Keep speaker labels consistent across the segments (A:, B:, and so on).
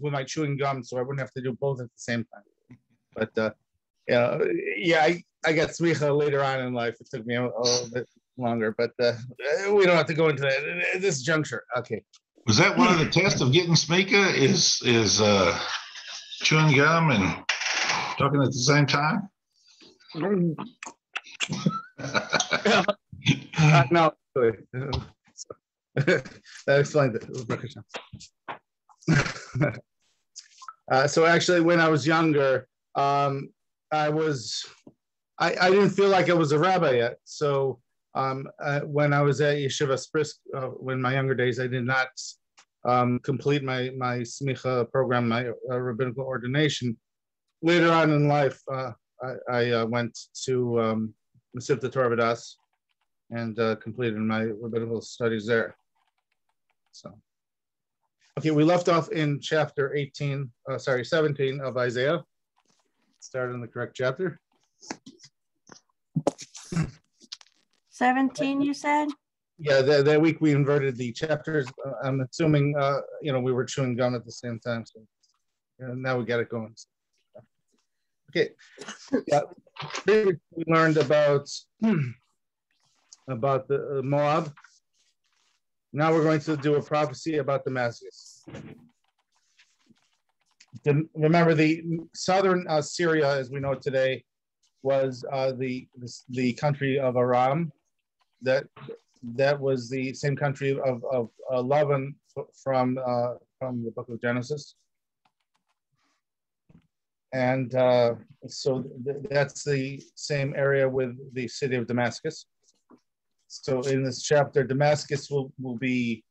A: with my chewing gum, so I wouldn't have to do both at the same time. But uh, yeah, yeah, I, I got smicha later on in life. It took me a, a little bit longer, but uh, we don't have to go into that at this juncture. Okay.
B: Was that one of the tests of getting smicha? Is is uh, chewing gum and talking at the same time?
A: uh, no, that explained it. uh, so actually, when I was younger, um, I was I, I didn't feel like I was a rabbi yet. So um, uh, when I was at Yeshiva Sprisk, uh, when my younger days, I did not um, complete my my smicha program, my uh, rabbinical ordination. Later on in life, uh, I, I uh, went to um, Mesivta Torah Vodaas and uh, completed my rabbinical studies there. So, okay, we left off in chapter 18, uh, sorry, 17 of Isaiah. Start in the correct chapter.
C: 17, you said?
A: Yeah, that, that week we inverted the chapters. Uh, I'm assuming, uh, you know, we were chewing gum at the same time. So now we got it going. Okay. Yeah. we learned about about the uh, Moab. Now we're going to do a prophecy about Damascus. The, remember, the southern uh, Syria, as we know today, was uh, the, the, the country of Aram. That that was the same country of of uh, Lavan from uh, from the Book of Genesis and uh, so th that's the same area with the city of Damascus. So in this chapter, Damascus will, will be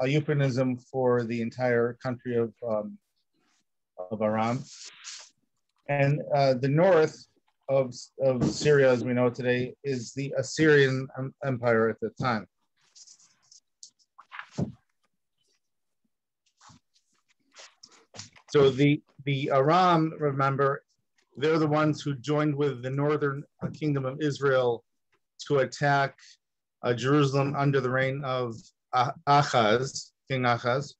A: a euphemism for the entire country of, um, of Aram. And uh, the north of, of Syria, as we know today, is the Assyrian Empire at the time. So the the Aram, remember, they're the ones who joined with the northern kingdom of Israel to attack uh, Jerusalem under the reign of Achaz, King Achaz.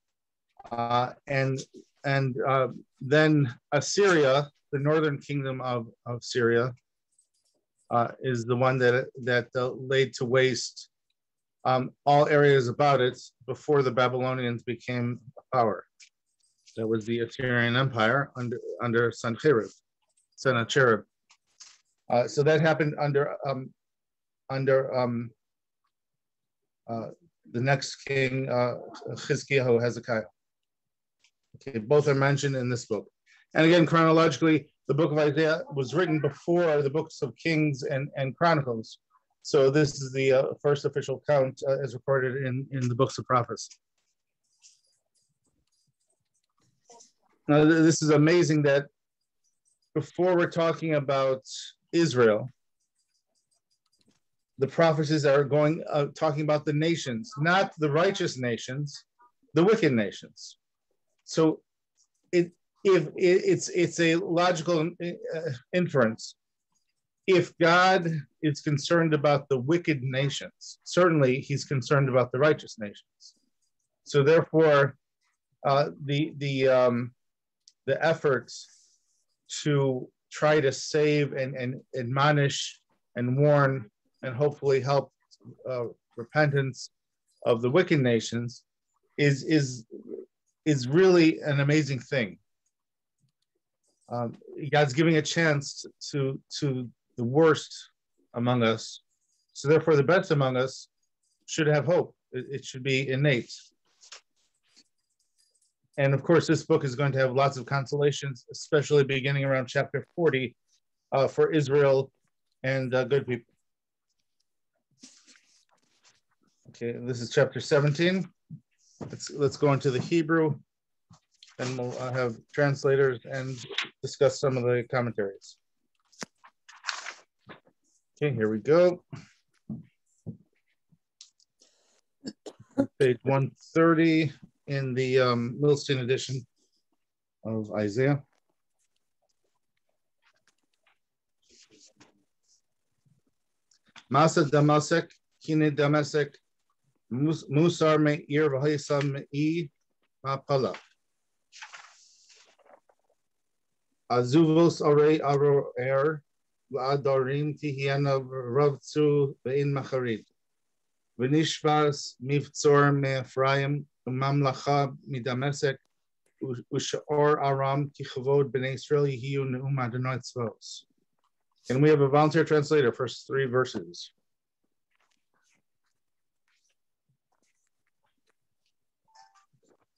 A: Uh, and and uh, then Assyria, the northern kingdom of, of Syria, uh, is the one that, that uh, laid to waste um, all areas about it before the Babylonians became a power. That was the Assyrian Empire under under Sennacherib. Sennacherib. Uh, so that happened under um, under um, uh, the next king, uh, Hezekiah. Okay, both are mentioned in this book. And again, chronologically, the book of Isaiah was written before the books of Kings and, and Chronicles. So this is the uh, first official count uh, as recorded in, in the books of prophets. Now, this is amazing that before we're talking about Israel, the prophecies are going uh, talking about the nations, not the righteous nations, the wicked nations. So, it if it, it's it's a logical uh, inference. If God is concerned about the wicked nations, certainly He's concerned about the righteous nations. So, therefore, uh, the the um, the efforts to try to save and, and admonish and warn and hopefully help uh, repentance of the wicked nations is is is really an amazing thing. Um, God's giving a chance to to the worst among us, so therefore the best among us should have hope. It, it should be innate. And of course, this book is going to have lots of consolations, especially beginning around chapter 40 uh, for Israel and uh, good people. Okay, this is chapter 17. Let's, let's go into the Hebrew and we'll uh, have translators and discuss some of the commentaries. Okay, here we go. Page 130 in the um, Milstein edition of Isaiah. Masa Damasek, Kine Damasek, Musar Me'ir Me'i Ma'pala. Azuvos Aroer, Adorim Tihiana Ravtsu Ve'in Midamesek, Ushaor Aram Israel. And we have a volunteer translator, first three verses.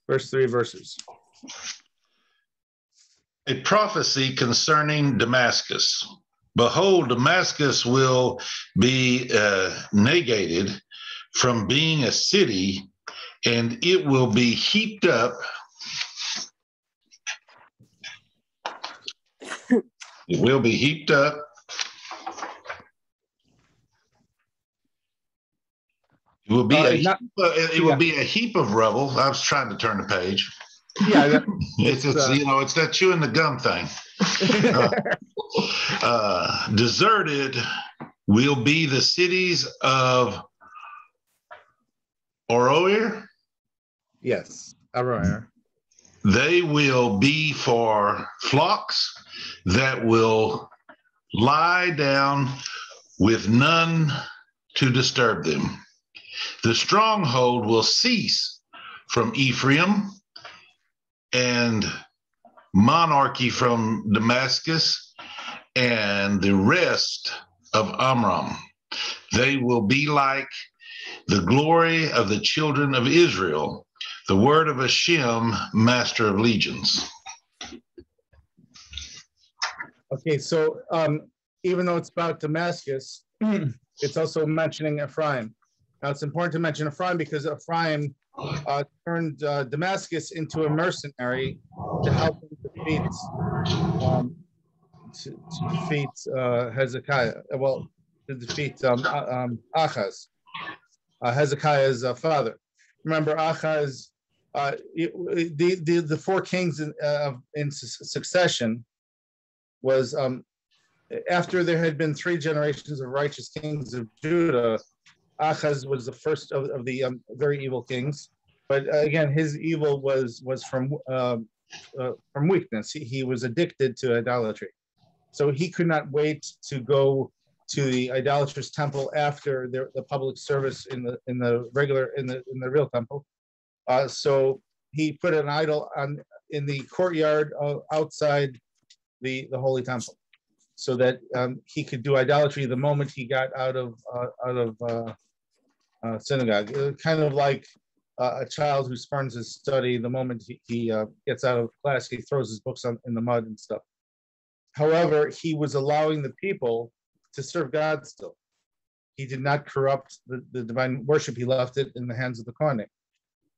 A: First three verses.
B: A prophecy concerning Damascus. Behold, Damascus will be uh, negated from being a city, and it will be heaped up. It will be heaped up It will be
A: Uh,
B: a
A: not-
B: heap of- it, it will be a heap of rubble. I was trying to turn the page.
A: Yeah, that-
B: It's, it's
A: uh,
B: you know it's that chewing the gum thing. Uh, deserted will be the cities of Oroir.
A: yes, Aroer.
B: They will be for flocks that will lie down with none to disturb them. The stronghold will cease from Ephraim and monarchy from Damascus and the rest of Amram. They will be like the glory of the children of Israel, the word of Hashem, master of legions.
A: Okay, so um, even though it's about Damascus, it's also mentioning Ephraim. Now it's important to mention Ephraim because Ephraim uh, turned uh, Damascus into a mercenary to help him defeat um, to, to defeat uh, Hezekiah. uh, Well, to defeat um, um, Achaz, uh, Hezekiah's uh, father. Remember, Achaz, the, the the four kings in, in succession was um, after there had been three generations of righteous kings of Judah, Achaz was the first of, of the um, very evil kings. But uh, again, his evil was was from um uh, from weakness. He, he was addicted to idolatry, so he could not wait to go to the idolatrous temple after the, the public service in the in the regular in the in the real temple. Uh, so he put an idol on in the courtyard uh, outside the the holy temple so that um, he could do idolatry the moment he got out of uh, out of uh, uh, synagogue. Uh, kind of like uh, a child who spurns his study the moment he, he uh, gets out of class, he throws his books on, in the mud and stuff. However, he was allowing the people to serve God still. He did not corrupt the, the divine worship. He left it in the hands of the Kohanim,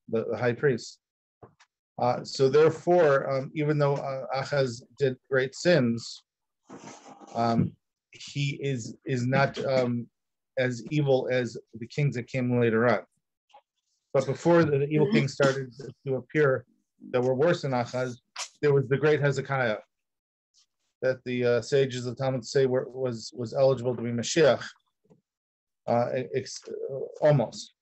A: the, the high priest. So therefore, um, even though Achaz did great sins, um, he is is not um, as evil as the kings that came later on. But before the, the evil kings started to appear that were worse than Achaz, there was the great Hezekiah that the uh, sages of Talmud say were, was was eligible to be Mashiach. Uh, ex- uh, almost.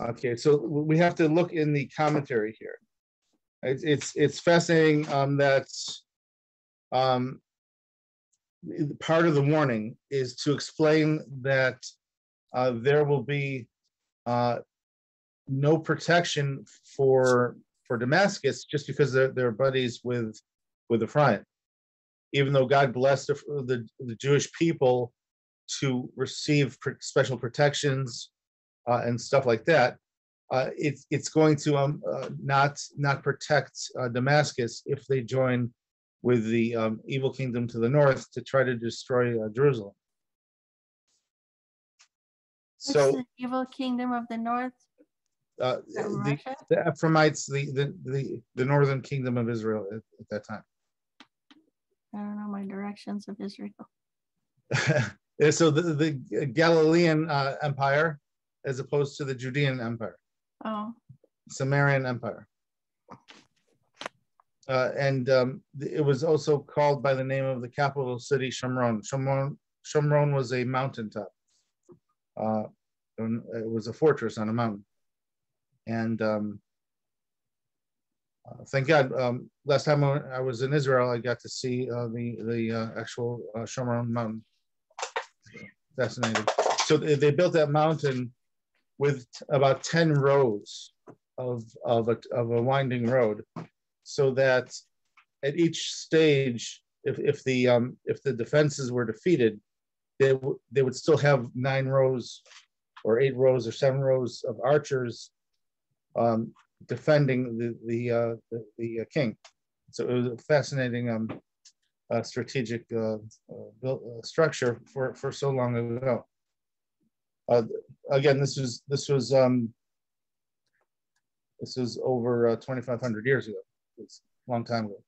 A: Okay, so we have to look in the commentary here. It's it's, it's fascinating um, that um, part of the warning is to explain that uh, there will be uh, no protection for for Damascus just because they're, they're buddies with with Ephraim. Even though God blessed the, the, the Jewish people to receive pr- special protections uh, and stuff like that, uh, it's it's going to um, uh, not not protect uh, Damascus if they join with the um, evil kingdom to the north to try to destroy uh, Jerusalem.
C: What's
A: So
C: the evil kingdom of the north?
A: uh, the, the Ephraimites, the, the the the northern kingdom of Israel at, at that time.
C: I don't know my directions of Israel.
A: So the, the Galilean uh, empire, as opposed to the Judean empire.
C: Oh,
A: Samarian Empire. Uh, and um, it was also called by the name of the capital city, Shomron. Shomron, Shomron was a mountaintop. Uh, it was a fortress on a mountain. And um, uh, thank God, um, last time I was in Israel, I got to see uh, the the uh, actual uh, Shomron mountain. Fascinating. So they, they, built that mountain with about 10 rows of, of, a, of a winding road so that at each stage, if, if, the, um, if the defenses were defeated, they, they would still have nine rows or eight rows or seven rows of archers um, defending the the uh, the, the uh, king. So it was a fascinating um, uh, strategic uh, uh, built, uh, structure for for so long ago. again, this was this was um, this was over 2,500 years ago. It's a long time ago.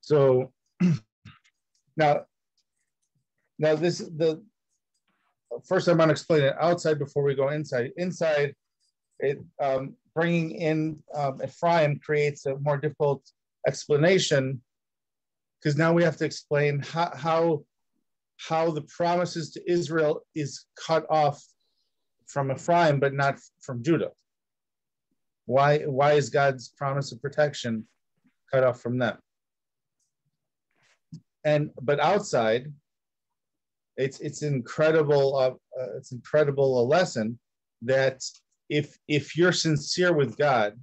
A: So now, now this is the first I'm going to explain it outside before we go inside. Inside, it um, bringing in um, Ephraim creates a more difficult explanation because now we have to explain how, how how the promises to Israel is cut off from Ephraim, but not from Judah. Why why is God's promise of protection cut off from them? And but outside, it's it's incredible uh, uh, it's incredible a lesson that if if you're sincere with God,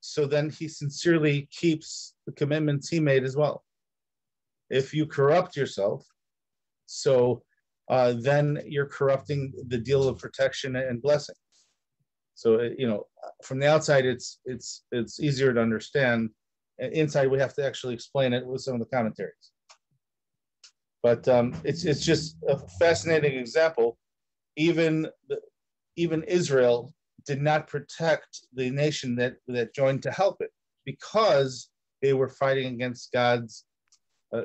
A: so then He sincerely keeps the commitments He made as well. If you corrupt yourself, so uh, then you're corrupting the deal of protection and blessing. So uh, you know, from the outside, it's it's it's easier to understand. Inside, we have to actually explain it with some of the commentaries. But um, it's it's just a fascinating example. Even even Israel did not protect the nation that that joined to help it because they were fighting against God's uh,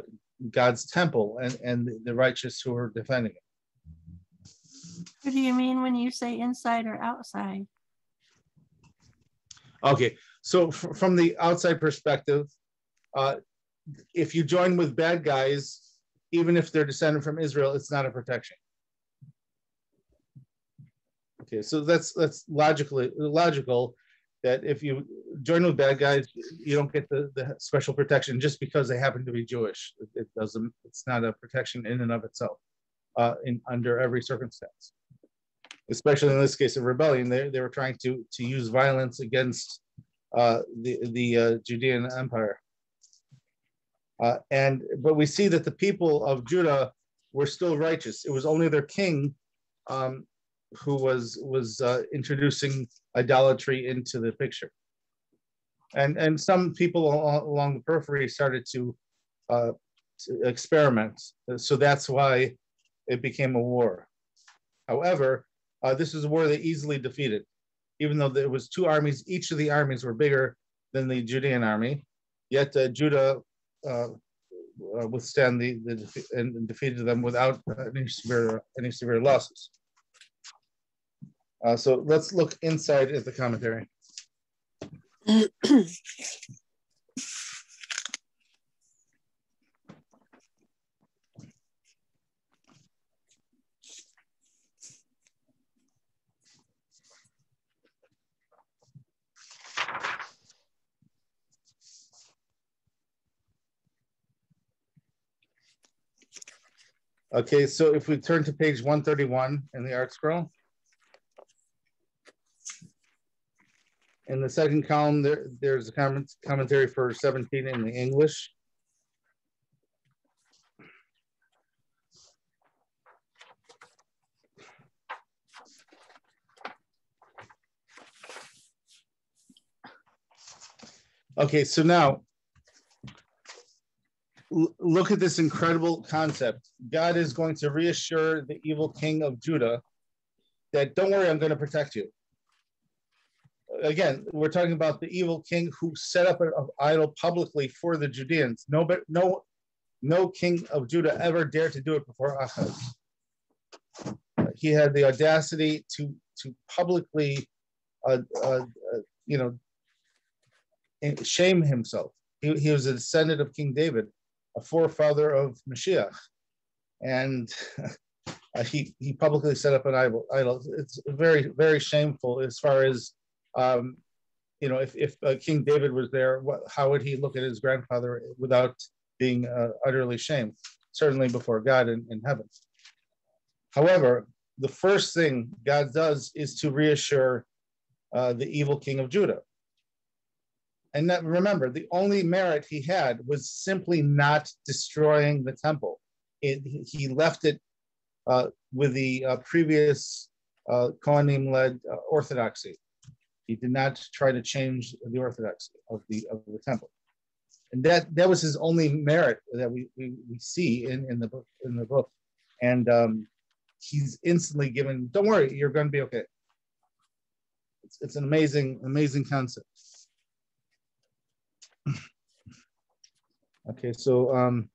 A: God's temple and and the righteous who were defending it.
C: What do you mean when you say inside or outside?
A: Okay, so from the outside perspective, uh, if you join with bad guys, even if they're descended from Israel, it's not a protection. Okay, so that's that's logically logical that if you join with bad guys, you don't get the, the special protection just because they happen to be Jewish. It, it doesn't. It's not a protection in and of itself, uh, in under every circumstance. Especially in this case of rebellion, they, they were trying to to use violence against uh, the the uh, Judean Empire. Uh, and but we see that the people of Judah were still righteous. It was only their king um, who was was uh, introducing idolatry into the picture. And and some people along the periphery started to, uh, to experiment. So that's why it became a war. However, uh, this is a war they easily defeated, even though there was two armies. Each of the armies were bigger than the Judean army. Yet uh, Judah uh, uh, withstand the, the and defeated them without any severe any severe losses. Uh, so let's look inside at the commentary. Okay, so if we turn to page 131 in the ArtScroll, In the second column, there, there's a comment, commentary for 17 in the English. Okay, so now look at this incredible concept. God is going to reassure the evil king of Judah that don't worry, I'm going to protect you. Again, we're talking about the evil king who set up an idol publicly for the Judeans. No, but no, no king of Judah ever dared to do it before Ahaz. He had the audacity to to publicly, uh, uh, uh, you know, shame himself. He, he was a descendant of King David a forefather of Mashiach. And uh, he, he publicly set up an idol. It's very, very shameful as far as um, you know, if, if uh, King David was there, what, how would he look at his grandfather without being uh, utterly shamed? Certainly before God in, in heaven. However, the first thing God does is to reassure uh, the evil king of Judah. And that, remember, the only merit he had was simply not destroying the temple. It, he left it uh, with the uh, previous uh, Kohanim led uh, orthodoxy. He did not try to change the orthodoxy of the, of the temple. And that, that was his only merit that we, we, we see in, in, the book, in the book. And um, he's instantly given, don't worry, you're going to be okay. It's, it's an amazing, amazing concept. Okay, so um,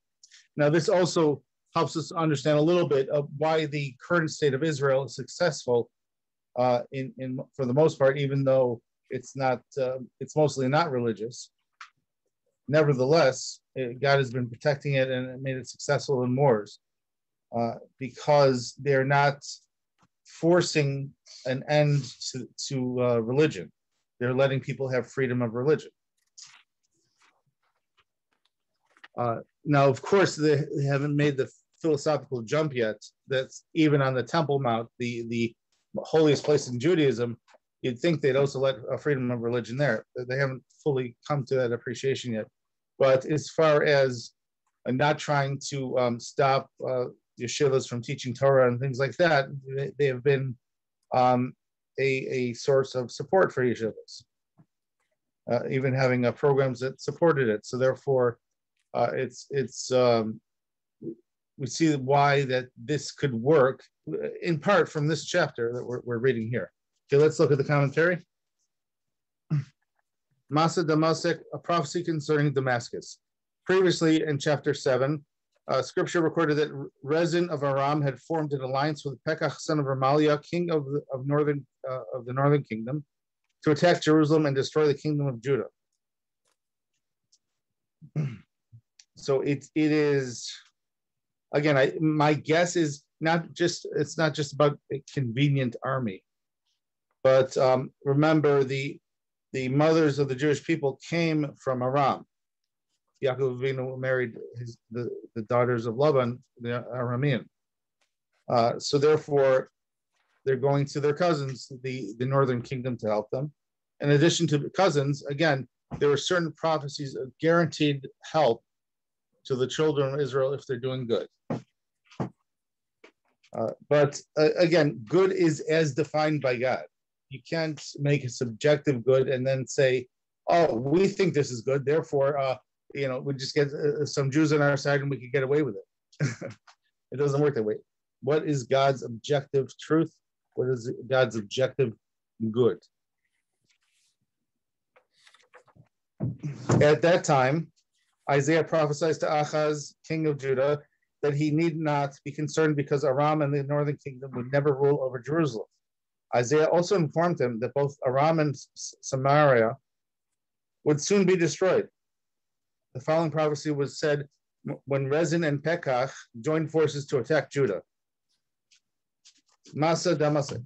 A: now this also helps us understand a little bit of why the current state of Israel is successful uh, in, in for the most part, even though it's not, uh, it's mostly not religious. Nevertheless, it, God has been protecting it and made it successful in wars uh, because they're not forcing an end to, to uh, religion. They're letting people have freedom of religion. Uh, now, of course, they, haven't made the philosophical jump yet. That's even on the Temple Mount, the the holiest place in Judaism. You'd think they'd also let a freedom of religion there. They haven't fully come to that appreciation yet. But as far as uh, not trying to um, stop uh, yeshivas from teaching Torah and things like that, they, they have been um, a, a source of support for yeshivas, uh, even having uh, programs that supported it. So therefore, uh, it's it's um, we see why that this could work in part from this chapter that we're, we're reading here. Okay, let's look at the commentary. Masa Damasek, a prophecy concerning Damascus. Previously in chapter 7, uh, scripture recorded that Rezin of Aram had formed an alliance with Pekach, son of Remaliah, king of the, of, northern, uh, of the northern kingdom, to attack Jerusalem and destroy the kingdom of Judah. so it, it is, again, I, my guess is not just, it's not just about a convenient army, but um, remember the, the mothers of the Jewish people came from Aram. Yaakov Avinu married his, the, the daughters of Laban, the Aramean. Uh, so therefore, they're going to their cousins, the, the northern kingdom, to help them. In addition to cousins, again, there were certain prophecies of guaranteed help to the children of Israel if they're doing good. Uh, but uh, again, good is as defined by God. You can't make a subjective good and then say, "Oh, we think this is good, therefore, uh, you know, we just get uh, some Jews on our side and we could get away with it." it doesn't work that way. What is God's objective truth? What is God's objective good? At that time, Isaiah prophesies to Ahaz, king of Judah, that he need not be concerned because Aram and the northern kingdom would never rule over Jerusalem. Isaiah also informed him that both Aram and Samaria would soon be destroyed. The following prophecy was said when Rezin and Pekach joined forces to attack Judah. Masa Damascus,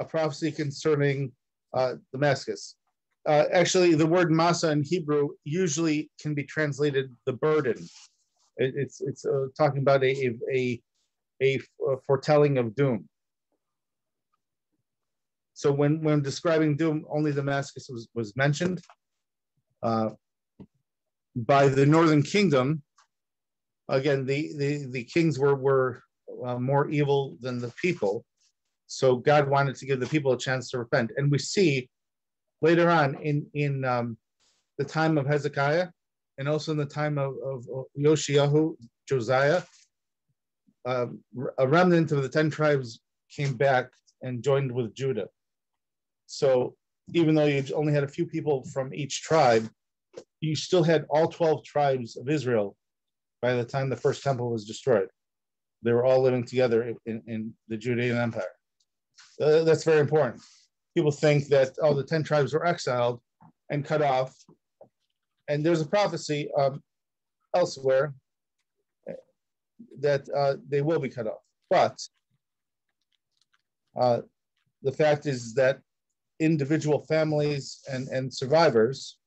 A: a prophecy concerning uh, Damascus. Uh, actually, the word masa in Hebrew usually can be translated the burden. It, it's it's uh, talking about a, a, a, a foretelling of doom. So when, when describing doom, only Damascus was, was mentioned. Uh, by the northern kingdom, again, the, the, the kings were, were uh, more evil than the people. So God wanted to give the people a chance to repent. And we see later on in in um, the time of Hezekiah and also in the time of, of Yoshiyahu, Josiah, um, a remnant of the 10 tribes came back and joined with Judah. So even though you only had a few people from each tribe, you still had all 12 tribes of Israel by the time the first temple was destroyed. They were all living together in, in the Judean Empire. Uh, that's very important people think that oh the 10 tribes were exiled and cut off and there's a prophecy um, elsewhere that uh, they will be cut off but uh, the fact is that individual families and, and survivors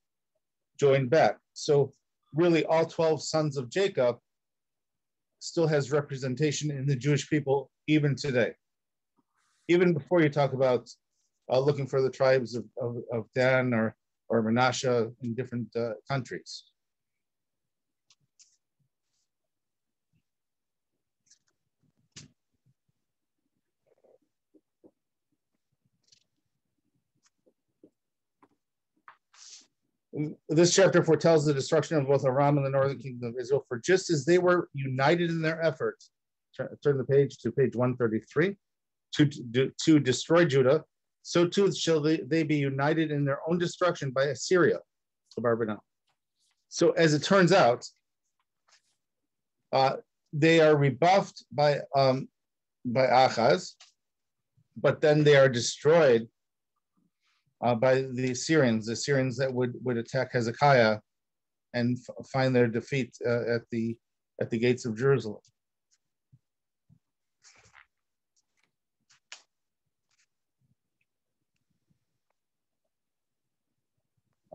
A: joined back. So really all 12 sons of Jacob still has representation in the Jewish people even today. Even before you talk about uh, looking for the tribes of, of, of, Dan or, or Menashe in different uh, countries. this chapter foretells the destruction of both Aram and the northern kingdom of Israel. For just as they were united in their efforts, turn the page to page 133, to, to destroy Judah, so too shall they, they be united in their own destruction by Assyria. So as it turns out, uh, they are rebuffed by um, by Achaz, but then they are destroyed uh, by the Assyrians, the Assyrians that would, would attack Hezekiah and find their defeat uh, at, the, at the gates of Jerusalem.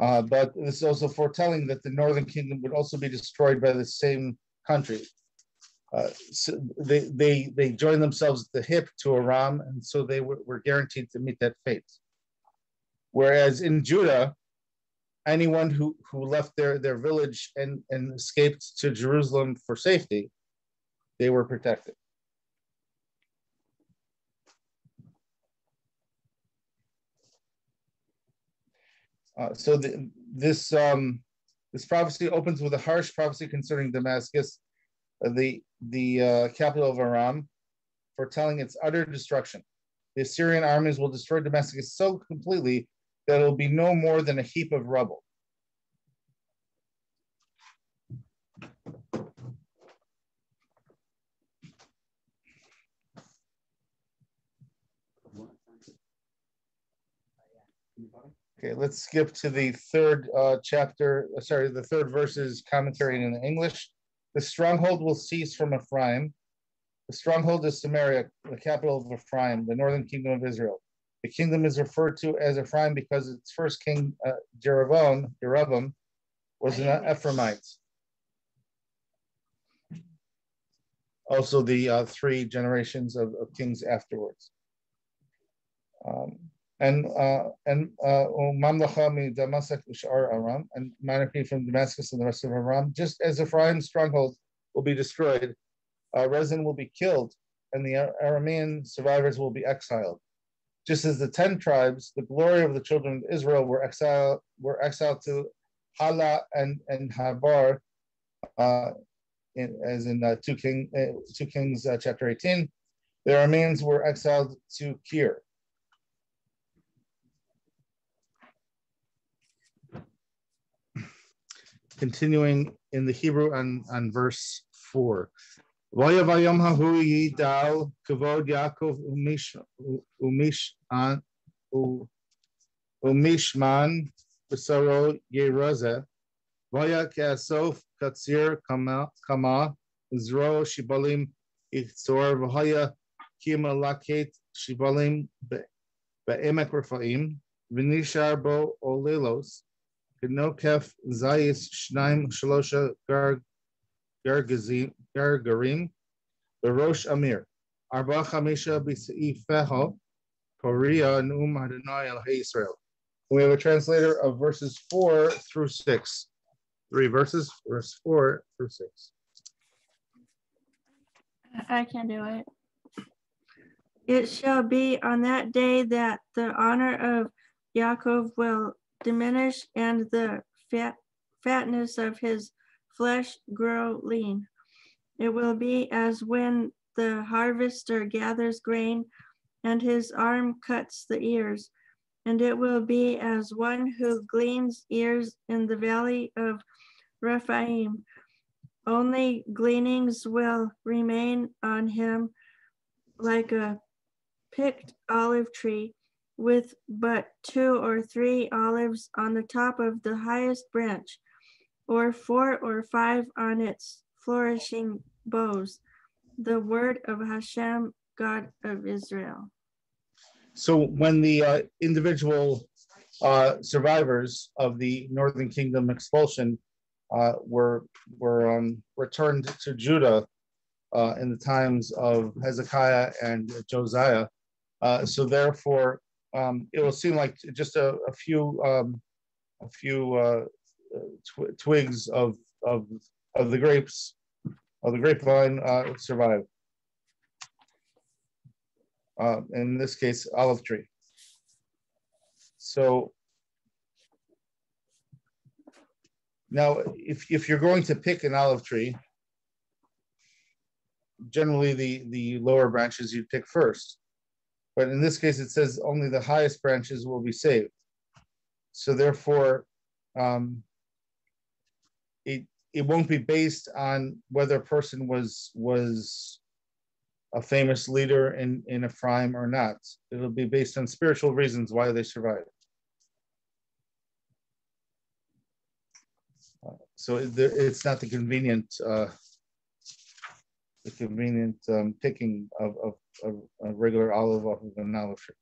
A: Uh, but this is also foretelling that the northern kingdom would also be destroyed by the same country. Uh, so they, they, they joined themselves at the hip to Aram, and so they were, were guaranteed to meet that fate. Whereas in Judah, anyone who, who left their, their village and, and escaped to Jerusalem for safety, they were protected. Uh, so the, this um, this prophecy opens with a harsh prophecy concerning Damascus, uh, the the uh, capital of Aram, foretelling its utter destruction. The Assyrian armies will destroy Damascus so completely that it'll be no more than a heap of rubble. Okay, let's skip to the third uh, chapter, uh, sorry, the third verses commentary in English. The stronghold will cease from Ephraim. The stronghold is Samaria, the capital of Ephraim, the northern kingdom of Israel. The kingdom is referred to as Ephraim because its first king, uh, Jeroboam, Jeroboam, was an Ephraimite. Also, the uh, three generations of, of kings afterwards. Um, and uh, and uh, Damascus Ushar Aram, and monarchy from Damascus and the rest of Aram, just as Ephraim's stronghold will be destroyed, uh, Rezin will be killed, and the Aramean survivors will be exiled just as the ten tribes, the glory of the children of Israel were exiled, were exiled to Hala and, and Habar, uh, in, as in uh, 2, King, uh, 2 Kings uh, chapter 18. the Arameans were exiled to Kir. continuing in the Hebrew on, on verse 4. Vayavayom hahu yidal kavod Yaakov umish umish an umishman besaro vayak asof katsir kama zro shibalim kima laket shibalim v'nishar bo no kef zayis shnaim shalosha gargarim rosh amir arba chamisha b'seifeho korea num adonai el Israel. We have a translator of verses four through six, three verses, verse four through six.
C: I can do it. It shall be on that day that the honor of Yaakov will diminish and the fat, fatness of his flesh grow lean. It will be as when the harvester gathers grain and his arm cuts the ears. And it will be as one who gleans ears in the valley of Rephaim. Only gleanings will remain on him like a picked olive tree with but two or three olives on the top of the highest branch, or four or five on its flourishing boughs, the word of Hashem, God of Israel.
A: so when the uh, individual uh, survivors of the Northern Kingdom expulsion uh, were were um, returned to Judah uh, in the times of Hezekiah and Josiah. Uh, so therefore, um, it will seem like just a, a few um, a few uh, tw- twigs of of of the grapes of the grapevine uh, survive. Uh, in this case, olive tree. So now, if if you're going to pick an olive tree, generally the the lower branches you'd pick first. But in this case, it says only the highest branches will be saved. So therefore, um, it it won't be based on whether a person was was a famous leader in in Ephraim or not. It'll be based on spiritual reasons why they survived. So it, it's not the convenient uh, the convenient um, picking of, of, of a regular olive off of an olive tree.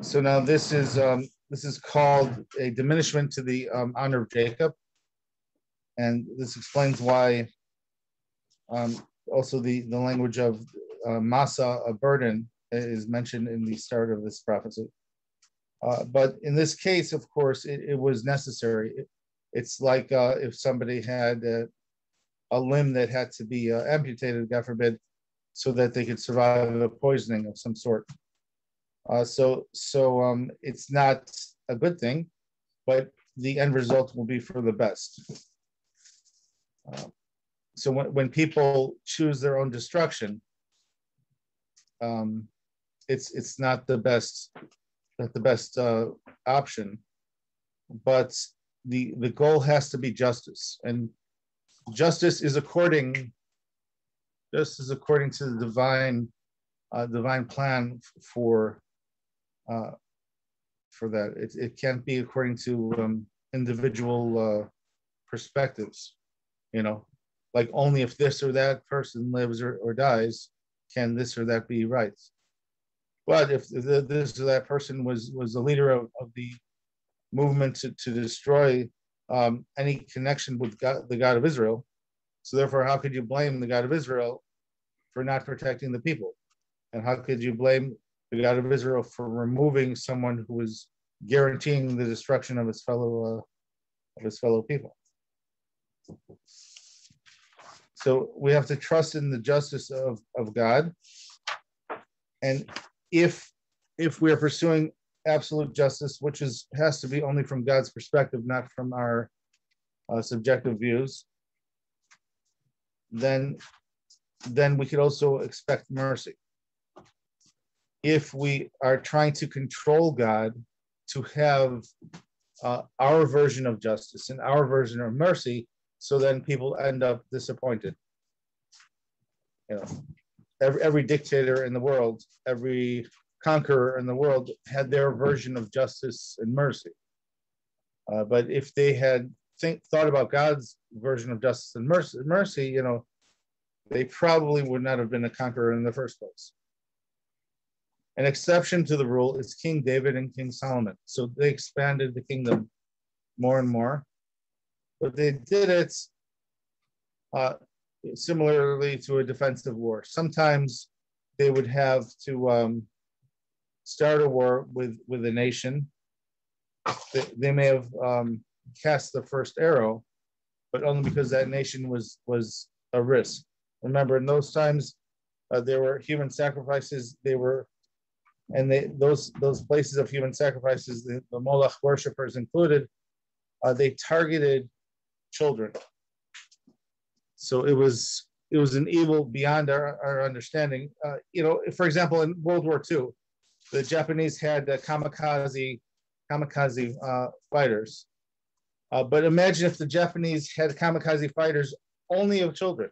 A: So now this is um, this is called a diminishment to the um, honor of Jacob, and this explains why. Um, also, the the language of uh, masa, a burden, is mentioned in the start of this prophecy. Uh, but in this case, of course, it, it was necessary. It, it's like uh, if somebody had a, a, limb that had to be uh, amputated, God forbid, so that they could survive a poisoning of some sort. Uh, so, so um, it's not a good thing, but the end result will be for the best. Uh, so when, when people choose their own destruction, um, it's it's not the best not the best uh, option. But the the goal has to be justice, and justice is according justice according to the divine uh, divine plan for uh, for that. It it can't be according to um, individual uh, perspectives. You know, like only if this or that person lives or, or dies can this or that be right. But if the, this or that person was was the leader of, of the movement to, to destroy um, any connection with God, the God of Israel, so therefore, how could you blame the God of Israel for not protecting the people? And how could you blame the God of Israel for removing someone who was guaranteeing the destruction of his fellow uh, of his fellow people? So we have to trust in the justice of, of God. And if if we are pursuing absolute justice, which is has to be only from God's perspective, not from our uh, subjective views, then then we could also expect mercy. If we are trying to control God to have uh, our version of justice and our version of mercy, so then people end up disappointed. You know, every, every dictator in the world, every conqueror in the world had their version of justice and mercy. Uh, but if they had think, thought about God's version of justice and mercy, mercy, you know, they probably would not have been a conqueror in the first place. An exception to the rule is King David and King Solomon. So they expanded the kingdom more and more, but they did it uh, similarly to a defensive war. Sometimes they would have to um, start a war with, with a nation. They, they may have um, cast the first arrow, but only because that nation was, was a risk. Remember, in those times, uh, there were human sacrifices. They were, and they, those those places of human sacrifices, the, the Moloch worshippers included, uh, they targeted children so it was it was an evil beyond our, our understanding. Uh, you know, for example, in World War II, the Japanese had kamikaze kamikaze uh, fighters. Uh, but imagine if the Japanese had kamikaze fighters only of children.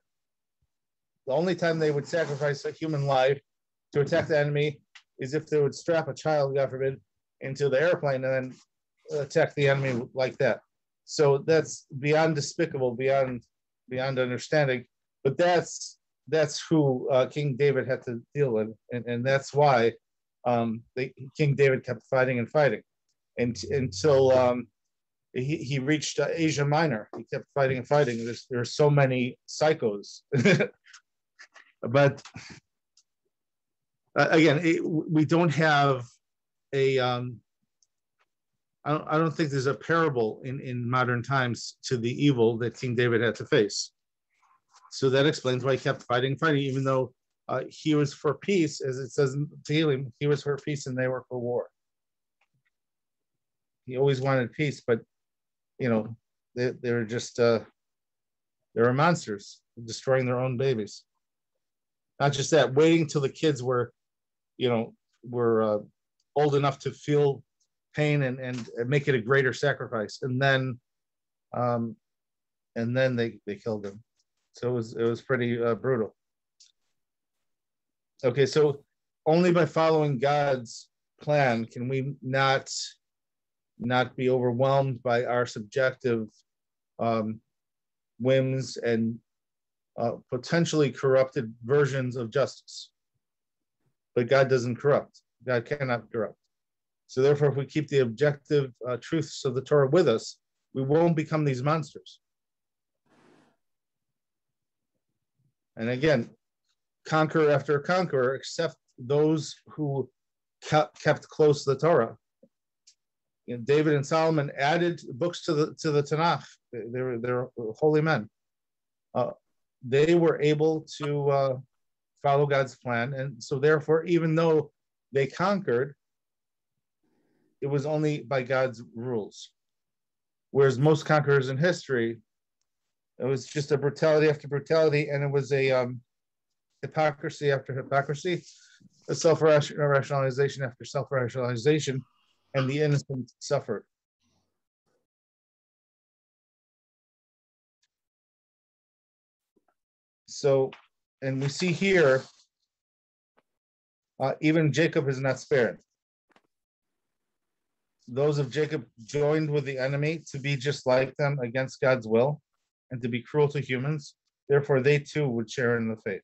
A: The only time they would sacrifice a human life to attack the enemy is if they would strap a child, God forbid, into the airplane and then attack the enemy like that. so that's beyond despicable, beyond beyond understanding. But that's that's who uh, King David had to deal with, and, and that's why um, the, King David kept fighting and fighting, and until um, he, he reached uh, Asia Minor. He kept fighting and fighting. There's there's so many psychos, but uh, again, it, we don't have a. Um, I don't, I don't think there's a parable in, in modern times to the evil that King David had to face. So that explains why he kept fighting, fighting, even though uh, he was for peace, as it says in Tehillim, he was for peace and they were for war. He always wanted peace, but you know, they, they were just uh, they were monsters, destroying their own babies. Not just that, waiting till the kids were, you know, were uh, old enough to feel pain and, and make it a greater sacrifice, and then, um, and then they they killed him. So it was it was pretty uh, brutal. Okay, so only by following God's plan can we not not be overwhelmed by our subjective um, whims and uh, potentially corrupted versions of justice. But God doesn't corrupt. God cannot corrupt. So therefore, if we keep the objective uh, truths of the Torah with us, we won't become these monsters. And again, conqueror after conqueror, except those who kept close to the Torah you know, David and Solomon added books to the to the Tanakh. They, were they're holy men. Uh, they were able to uh, follow God's plan, and so therefore, even though they conquered, it was only by God's rules. Whereas most conquerors in history, it was just a brutality after brutality, and it was a um, hypocrisy after hypocrisy, a self-rationalization after self-rationalization and the innocent suffered. So, and we see here, uh, even Jacob is not spared. Those of Jacob joined with the enemy to be just like them against God's will and to be cruel to humans. Therefore, they too would share in the fate.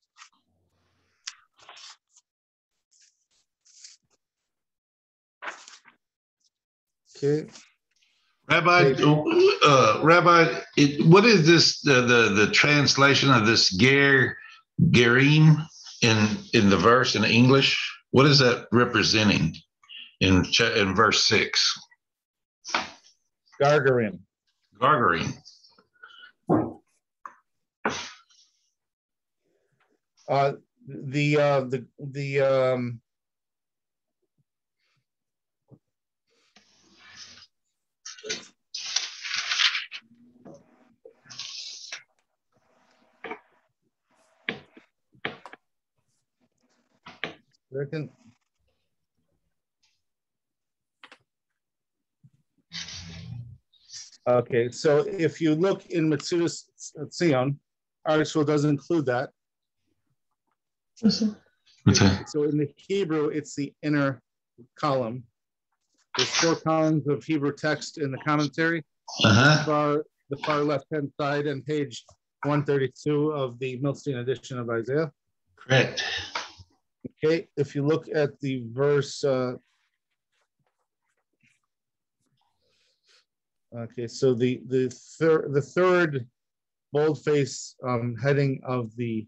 A: Okay.
B: Rabbi, uh, Rabbi, it, what is this? The, the the translation of this ger gerim in in the verse in English. What is that representing in in verse six?
A: Gargarim.
B: Gargarim.
A: Uh, the uh, the the um, Second. Okay, so if you look in Metzudas Tzion, ArtScroll doesn't include that.
B: Okay.
A: So in the Hebrew, it's the inner column. There's four columns of Hebrew text in the commentary.
B: Uh-huh.
A: The far, the far left-hand side and page 132 of the Milstein edition of Isaiah.
B: Correct.
A: Okay, if you look at the verse, uh, okay, so the the third the third boldface um, heading of the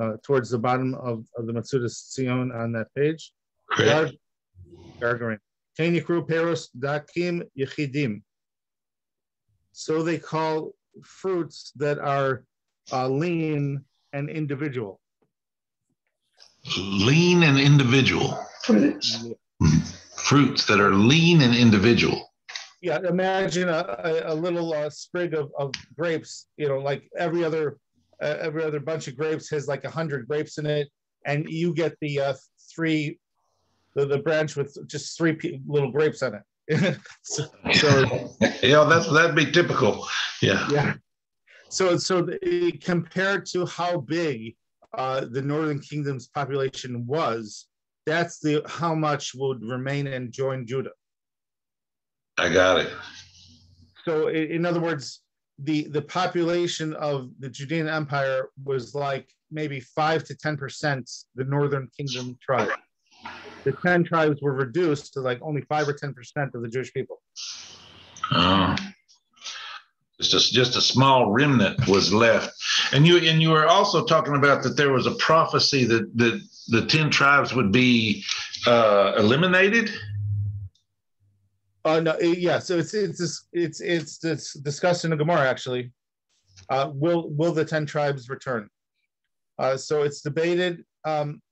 A: uh, towards the bottom of, of the Metzudas Tzion on that page.
B: Correct.
A: Gargarim. Kenikru peros dakim yechidim. So they call fruits that are uh, lean and individual
B: lean and individual. Fruits. Fruits that are lean and individual.
A: Yeah, imagine a, a, little uh, sprig of, of grapes, you know, like every other uh, every other bunch of grapes has like a hundred grapes in it, and you get the uh, three, the, the branch with just three p- little grapes on it. so,
B: so, yeah, that's that'd be typical. Yeah.
A: Yeah. So so the, compared to how big uh, the Northern Kingdom's population was, that's the how much would remain and join Judah.
B: I got it.
A: so in other words, the, the population of the Judean Empire was like maybe five to ten percent the Northern Kingdom tribe. The ten tribes were reduced to like only five or ten percent of the Jewish people.
B: Uh, just a, just a small remnant was left, and you and you were also talking about that there was a prophecy that that the ten tribes would be uh, eliminated.
A: Uh, no, eh, yeah. So it's it's it's it's it's discussed in the Gemara actually. Uh, will will the ten tribes return? Uh, so it's debated. Um,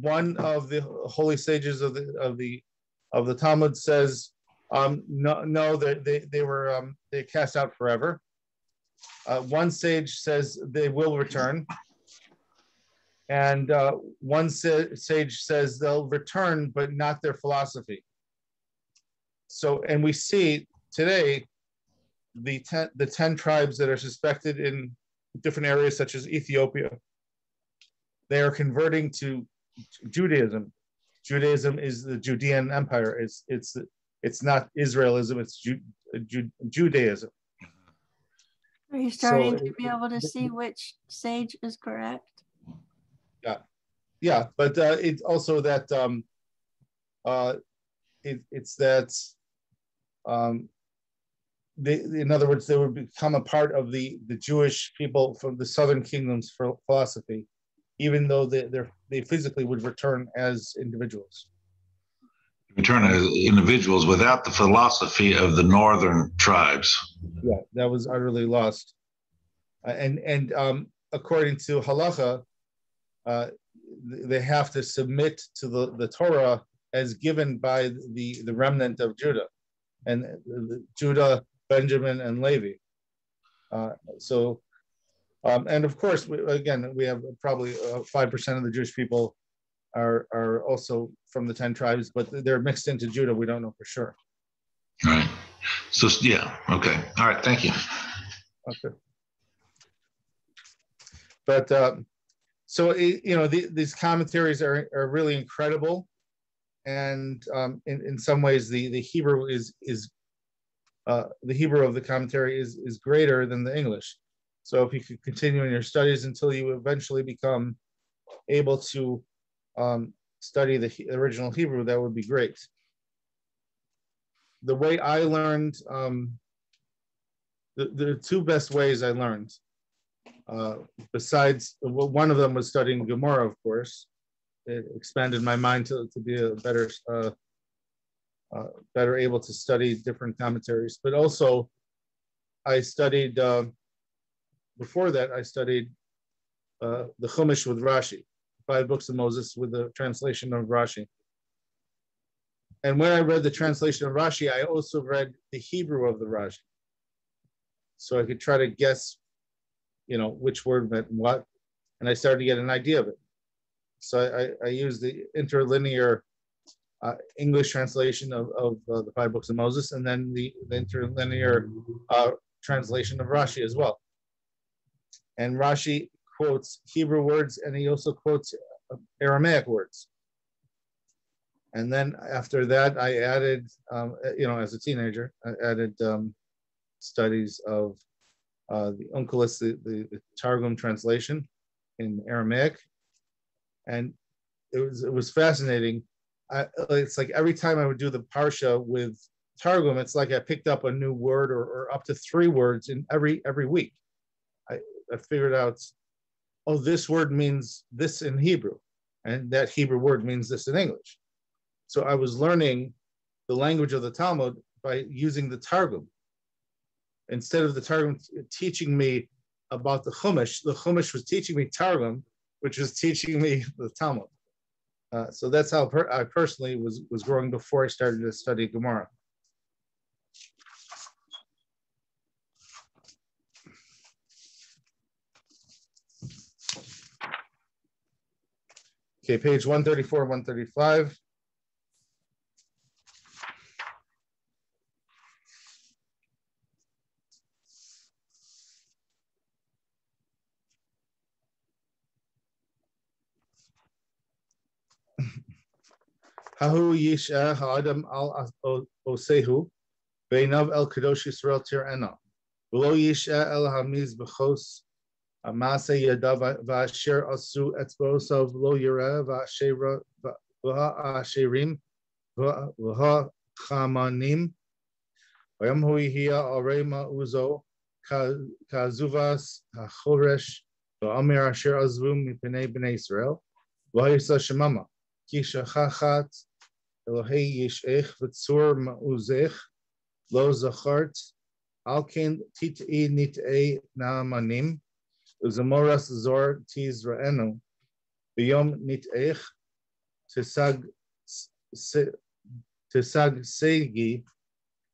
A: one of the holy sages of the of the of the Talmud says, um, no, no, they they they were um, they cast out forever. Uh, one sage says they will return, and uh, one sa- sage says they'll return, but not their philosophy so and we see today the ten the 10 tribes that are suspected in different areas such as ethiopia they are converting to judaism. Judaism is the judean empire. It's it's it's not israelism it's Ju, Ju, judaism.
C: Are you starting
A: So-
C: to be able to see which sage is correct?
A: yeah. Yeah, but uh, it's also that um uh it, it's that um they in other words they would become a part of the the jewish people from the southern kingdoms for philosophy even though they they're, physically would return as individuals
B: Return as individuals without the philosophy of the northern tribes.
A: yeah that was utterly lost Uh, and and um according to halacha uh they have to submit to the the torah as given by the the remnant of judah and the- judah benjamin and levi uh so um and of course we, again we have probably uh, 5% of the jewish people are are also from the 10 tribes but they're mixed into judah we don't know for sure
B: Right. So yeah. Okay. All right. Thank you.
A: Okay. But um, so it, you know the, these commentaries are, are really incredible, and um, in in some ways the the Hebrew is is uh, the Hebrew of the commentary is is greater than the English. So if you could continue in your studies until you eventually become able to um, study the original Hebrew, that would be great. The way I learned um, the, the two best ways I learned. Uh, besides, well, one of them was studying Gemara, of course. It expanded my mind to, to be a better, uh, uh, better able to study different commentaries. But also, I studied uh, before that. I studied uh, the Chumash with Rashi, five books of Moses with the translation of Rashi. And when I read the translation of Rashi, I also read the Hebrew of the Rashi so I could try to guess, you know, which word meant what, and I started to get an idea of it. So I, I used the interlinear uh, English translation of, of uh, the five books of Moses, and then the, the interlinear uh, translation of Rashi as well. And Rashi quotes Hebrew words, and he also quotes uh, Aramaic words. And then after that, I added, um, you know, as a teenager, I added um, studies of uh, the Onkelos, the, the, the Targum translation in Aramaic, and it was it was fascinating. I, it's like every time I would do the parsha with Targum, it's like I picked up a new word or, or up to three words in every every week. I, I figured out, oh, this word means this in Hebrew, and that Hebrew word means this in English. So I was learning the language of the Talmud by using the Targum instead of the Targum t- teaching me about the Chumash, the Chumash was teaching me Targum, which was teaching me the Talmud. Uh, so that's how per- I personally was was growing before I started to study Gemara. Okay, page 134, 135. Hahu Yisha Ha'adam al Osehu. Ve'inav el kadosh Yisrael tir'ena. V'lo yish'a er el hamizbechos Amase yadav v'asher asu etzbosav lo yireh v'ashera v'ha'asherim v'ha'chamanim v'yam hu yihia arei Uzo kazuvas ha'choresh v'amir asher azvu mipnei b'nei Israel v'ha'yisa shemama ki shachachat Elohei yish'ech v'tzur ma'uzech lo zachart al ken tit'i nit'ei na'amanim Uzamoras zor tiz ra'enu biyom nit'ech tisag tisag segi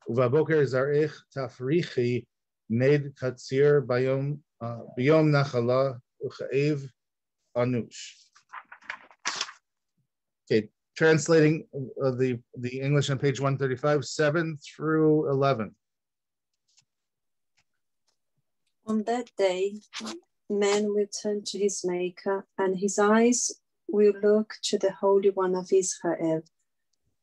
A: uvaboker zarech tafrichi ned katsir bayom uh, biyom nachala uchaev anush. Okay, translating uh, the the English on page 135, 7 through 11.
D: On that day, man will turn to his Maker, and his eyes will look to the Holy One of Israel.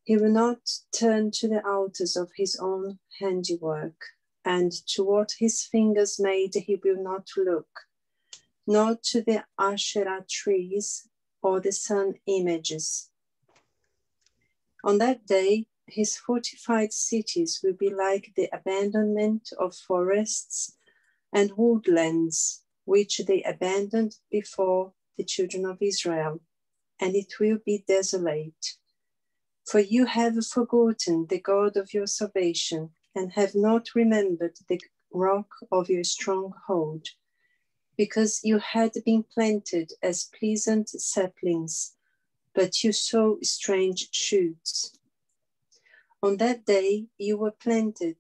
D: He will not turn to the altars of his own handiwork, and to what his fingers made he will not look, nor to the Asherah trees or the sun images. On that day, his fortified cities will be like the abandonment of forests and woodlands which they abandoned before the children of Israel, and it will be desolate. For you have forgotten the God of your salvation, and have not remembered the rock of your stronghold, because you had been planted as pleasant saplings, but you sow strange shoots. On that day you were planted,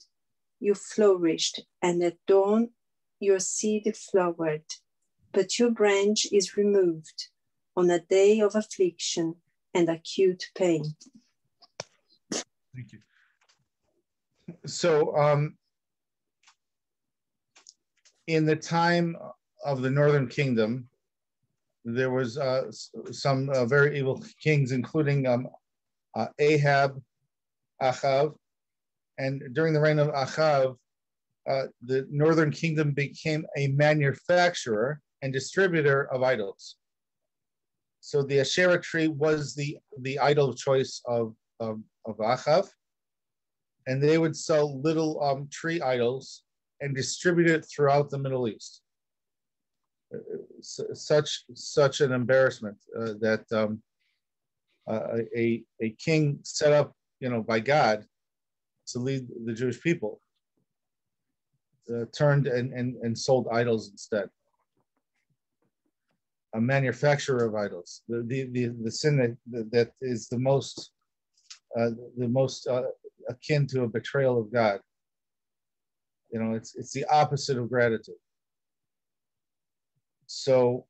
D: you flourished, and at dawn your seed flowered, but your branch is removed on a day of affliction and acute pain.
A: Thank you. So, um, in the time of the Northern Kingdom, there was uh, some uh, very evil kings, including um, uh, Ahab, Achav, and during the reign of Achav, uh, the Northern Kingdom became a manufacturer and distributor of idols. So the Asherah tree was the, the idol choice of, of, of Achav. And they would sell little um, tree idols and distribute it throughout the Middle East. Such such an embarrassment uh, that um, uh, a, a king set up, you know, by God to lead the Jewish people uh, turned and, and, and sold idols instead. A manufacturer of idols. The, the, the, the sin that, that is the most, uh, the most uh, akin to a betrayal of God. You know, it's, it's the opposite of gratitude. So,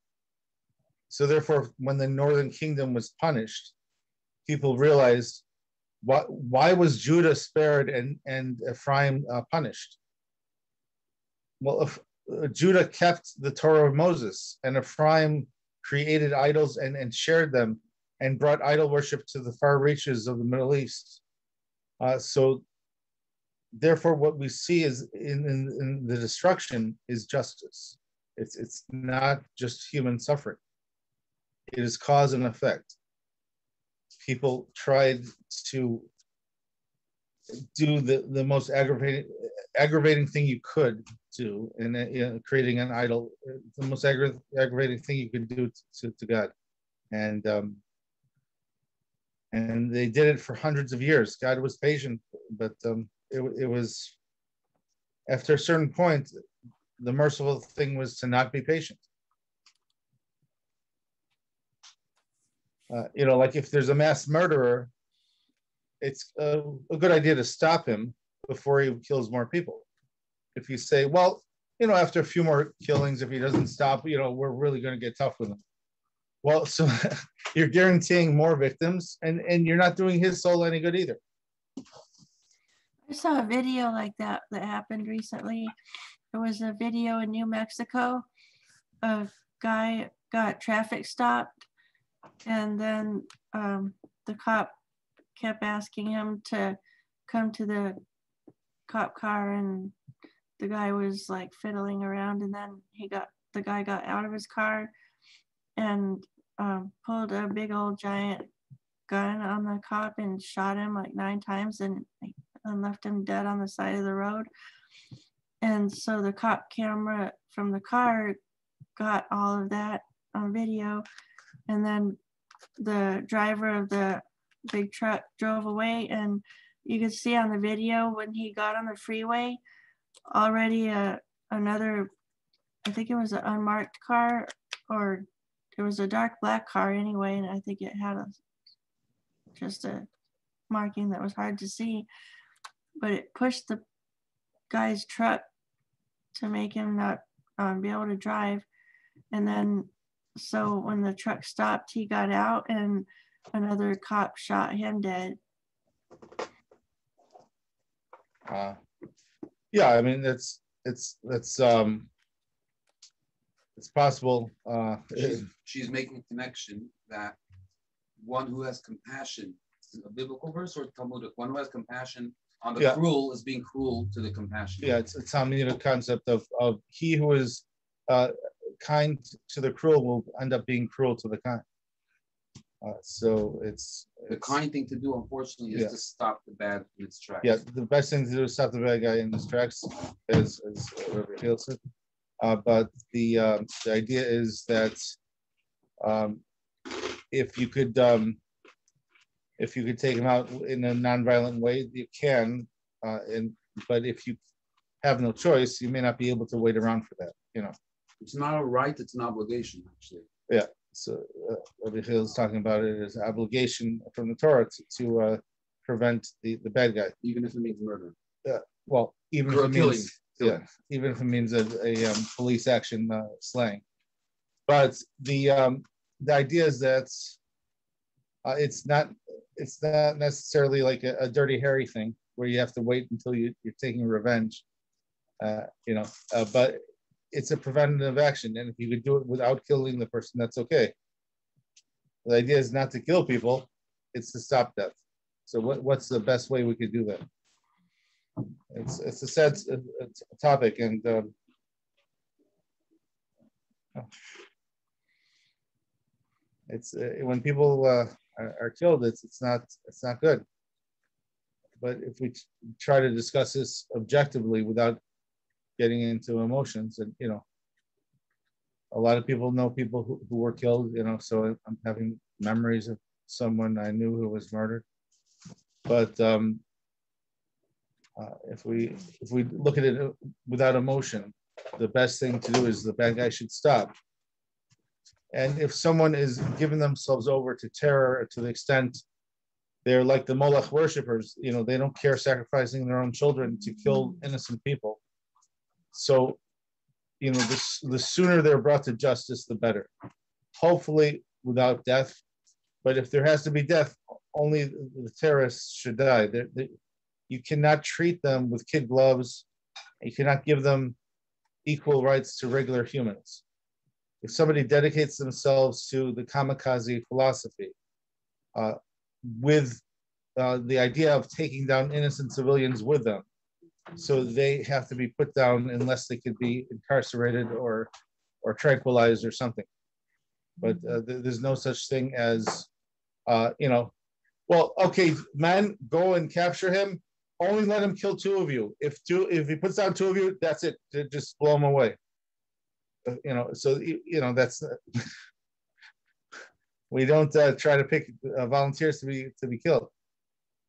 A: so therefore, when the northern kingdom was punished, people realized why, why was Judah spared and, and Ephraim uh, punished? well, if uh, Judah kept the Torah of Moses and Ephraim created idols and, and shared them and brought idol worship to the far reaches of the Middle East. Uh, so therefore what we see is in, in, in, the destruction is justice. It's, it's not just human suffering. It is cause and effect. People tried to do the, the most aggravating aggravating thing you could do in know, creating an idol the most aggra- aggravating thing you could do to, to god and um, and they did it for hundreds of years god was patient but um, it, it was after a certain point the merciful thing was to not be patient uh, you know like if there's a mass murderer it's a, a good idea to stop him before he kills more people. If you say, well, you know, after a few more killings, if he doesn't stop, you know, we're really going to get tough with him. Well, so you're guaranteeing more victims and, and you're not doing his soul any good either.
C: I saw a video like that that happened recently. There was a video in New Mexico. of guy got traffic stopped and then um, the cop kept asking him to come to the cop car and the guy was like fiddling around and then he got the guy got out of his car and um, pulled a big old giant gun on the cop and shot him like nine times and, and left him dead on the side of the road. And so the cop camera from the car got all of that on video. And then the driver of the big truck drove away and you could see on the video when he got on the freeway already uh, another i think it was an unmarked car or it was a dark black car anyway and i think it had a just a marking that was hard to see but it pushed the guy's truck to make him not um, be able to drive. And then so when the truck stopped he got out and another cop shot him dead.
A: Uh, yeah, I mean, it's, it's, it's, um, it's possible, uh,
E: She's, she's making a connection that one who has compassion, is a biblical verse or Talmudic, one who has compassion on the
A: Yeah.
E: cruel is being cruel to the compassionate.
A: yeah, it's, it's Talmudic concept of, of he who is, uh, kind to the cruel will end up being cruel to the kind. Uh, so it's.
E: The
A: it's-
E: kind thing to do, unfortunately, is
A: Yeah.
E: to stop the bad in its tracks.
A: Yeah, the best thing to do is stop the bad guy in his tracks, as, as Hill said. Uh, but the, um, the idea is that, um, if you could, um, if you could take them out in a nonviolent way, you can, uh, and, but if you have no choice, you may not be able to wait around for that, you know?
E: It's not a right, it's an obligation, actually. Yeah.
A: So, uh, Reverend Hill is talking about it as obligation from the Torah to, to, uh, prevent the, the bad guy.
E: Even if it means murder. Yeah.
A: Well, even if it
E: killing.
A: means, yeah, even if it means a, a um, police action uh, slang. But the um, the idea is that uh, it's not it's not necessarily like a, a dirty Harry thing where you have to wait until you, you're taking revenge. Uh, you know, uh, but it's a preventative action, and if you could do it without killing the person, that's okay. The idea is not to kill people; it's to stop death. So, what, what's the best way we could do that? It's it's a sad s- uh, uh, topic, and um, it's uh, when people uh, are, are killed, it's it's not it's not good. But if we try to discuss this objectively without getting into emotions, and you know, a lot of people know people who, who were killed, you know, so I'm having memories of someone I knew who was murdered. But um, uh, if we if we look at it without emotion, the best thing to do is the bad guy should stop. And if someone is giving themselves over to terror to the extent they're like the Moloch worshippers, you know, they don't care sacrificing their own children to kill innocent people. So, you know, the, the sooner they're brought to justice, the better. Hopefully without death. But if there has to be death, only the terrorists should die. They- you cannot treat them with kid gloves. You cannot give them equal rights to regular humans. If somebody dedicates themselves to the kamikaze philosophy uh, with uh, the idea of taking down innocent civilians with them, so they have to be put down unless they could be incarcerated or or tranquilized or something. But uh, th- there's no such thing as, uh, you know, well, okay, men, go and capture him. Only let him kill two of you. If two, if he puts down two of you, that's it. Just blow him away. Uh, You know, so you know that's. we don't uh, try to pick uh, volunteers to be to be killed.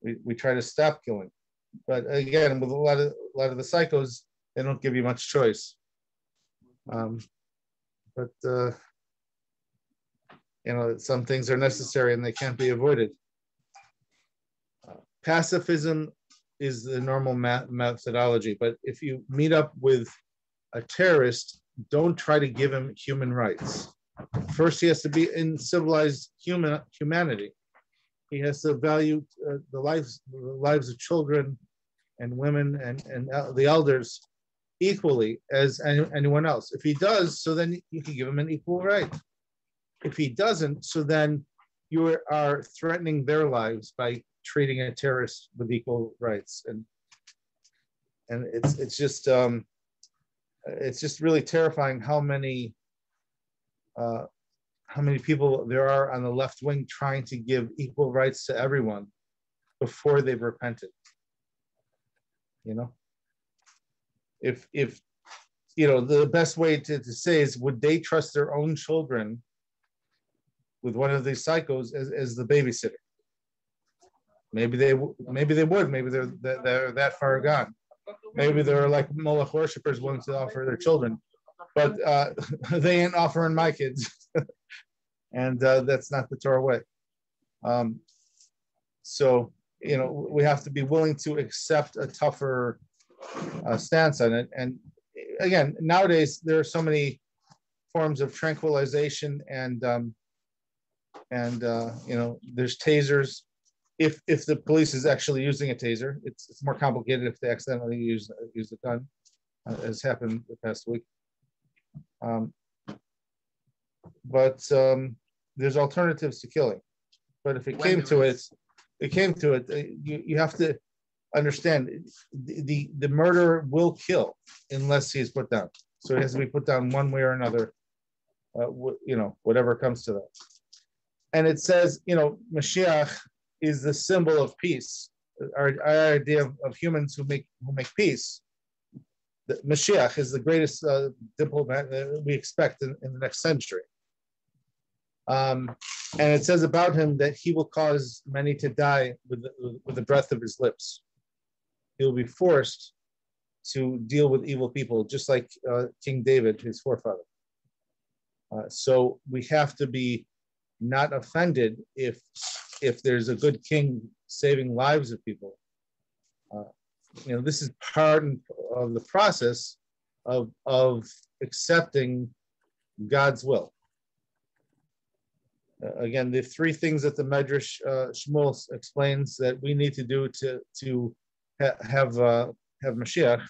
A: We we try to stop killing, but again, with a lot of a lot of the psychos, they don't give you much choice. Um, but uh, you know, some things are necessary and they can't be avoided. Pacifism is the normal ma- methodology, but if you meet up with a terrorist, don't try to give him human rights. First, he has to be in civilized human humanity. He has to value uh, the lives the lives of children and women and and el- the elders equally as any, anyone else. If he does, so then you can give him an equal right. If he doesn't, so then you are threatening their lives by treating a terrorist with equal rights. And and it's it's just um, it's just really terrifying how many uh, how many people there are on the left wing trying to give equal rights to everyone before they've repented. You know, if if you know the best way to, to say is would they trust their own children with one of these psychos as, as the babysitter? Maybe they maybe they would. Maybe they're they're that far gone. Maybe they're like Moloch worshippers willing to offer their children, but uh, they ain't offering my kids, and uh, that's not the Torah way. Um, so you know we have to be willing to accept a tougher uh, stance on it. And again, nowadays there are so many forms of tranquilization and um, and uh, you know there's tasers if if the police is actually using a taser. It's it's more complicated if they accidentally use use the gun, uh, as happened the past week. Um, but um, there's alternatives to killing. But if it when came to it, it came to it. Uh, you, you have to understand the, the the murderer will kill unless he's put down. So it has to be put down one way or another. Uh, you know, whatever comes to that. And it says, you know, Mashiach is the symbol of peace. Our, our idea of, of, humans who make who make peace. The Mashiach is the greatest uh, diplomat that we expect in, in the next century. Um, and it says about him that he will cause many to die with the, with the breath of his lips. He will be forced to deal with evil people, just like uh, King David, his forefather. Uh, so we have to be not offended if if there's a good king saving lives of people. Uh, you know, this is part of the process of, of accepting God's will. Uh, again, the three things that the Medrash uh, Shmuel explains that we need to do to, to ha have, uh, have Mashiach.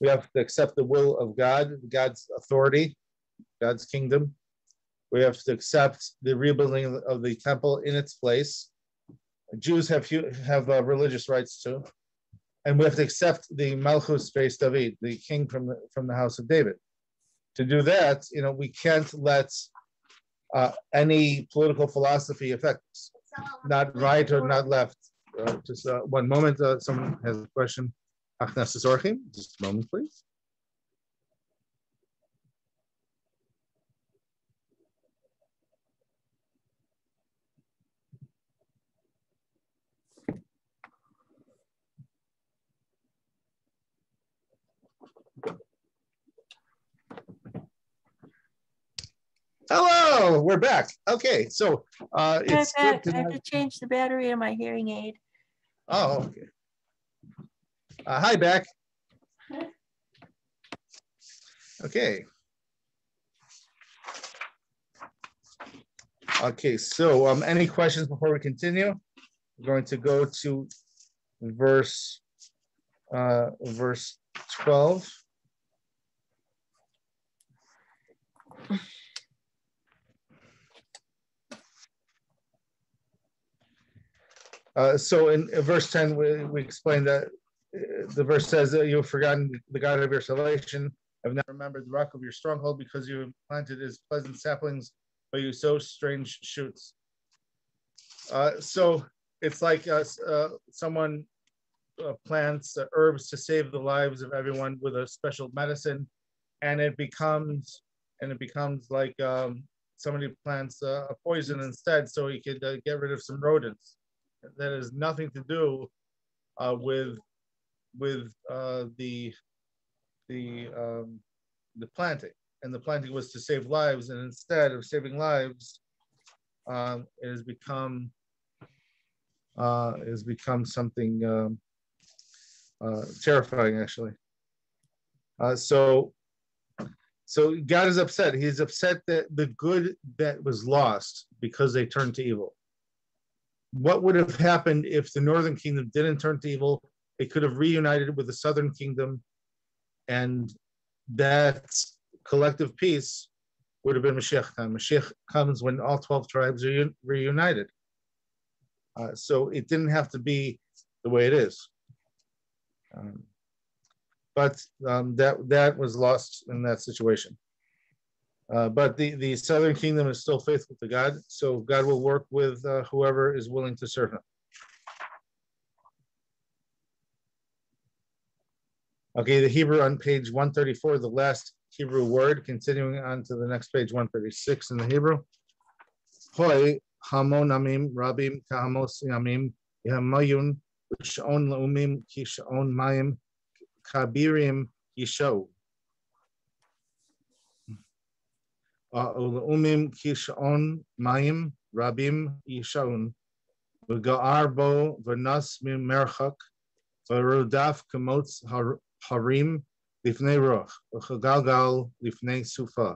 A: We have to accept the will of God, God's authority, God's kingdom. We have to accept the rebuilding of the temple in its place. Jews have have uh, religious rights too, and we have to accept the Malchus Beis David, the king from the from the house of David. To do that, you know, we can't let uh, any political philosophy affect us, not right or not left. Uh, just uh, one moment. Uh, someone has a question. Just a moment, please. Hello, we're back. Okay, so uh, it's
C: I have, to, I have to change the battery in my hearing aid.
A: Oh, okay. Uh, hi, Beck. Okay. Okay, so um, any questions before we continue? We're going to go to verse uh, verse 12. Uh, so in verse 10, we, we explain that uh, the verse says that you have forgotten the God of your salvation, have not remembered the rock of your stronghold because you planted as pleasant saplings, but you sow strange shoots. Uh, so it's like uh, uh someone uh, plants herbs to save the lives of everyone with a special medicine, and it becomes and it becomes like um, somebody plants a poison instead, so he could get rid of some rodents that has nothing to do uh, with with uh, the the um, the planting, and the planting was to save lives, and instead of saving lives, um, it has become uh, it has become something um, uh, terrifying, actually. Uh, so, so God is upset. He's upset that the good that was lost because they turned to evil what would have happened if the northern kingdom didn't turn to evil? It could have reunited with the southern kingdom, and that collective peace would have been Mashiach time. Mashiach comes when all 12 tribes are reunited. Uh, so it didn't have to be the way it is. Um, but um, that that was lost in that situation. Uh, but the, the southern kingdom is still faithful to God, so God will work with uh, whoever is willing to serve him. Okay, the Hebrew on page 134, the last Hebrew word, continuing on to the next page 136 in the Hebrew. Hoi hamon amim rabim kahamos yamim yamayun sh'on laumim ki sh'on mayim kabirim yisho. ולאומים כשעון מים רבים ישעון, וגער בו ונס ממרחק, ורודף כמוץ הרים לפני רוח, וכגלגל לפני סופה.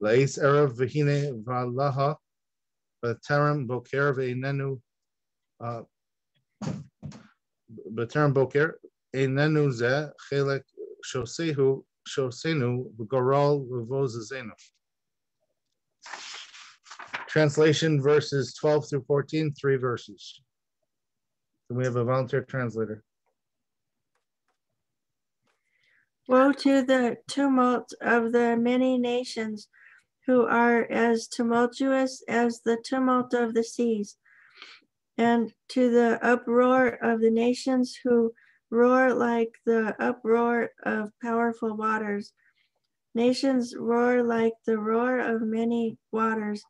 A: לעץ ערב והנה ועלה, בטרם בוקר ואיננו, בטרם בוקר איננו זה חלק שוסהו, שוסנו בגורל ובוזזנו. Translation verses 12 through 14, three verses. We have a volunteer translator?
C: Woe to the tumult of the many nations who are as tumultuous as the tumult of the seas, and to the uproar of the nations who roar like the uproar of powerful waters. Nations roar like the roar of many waters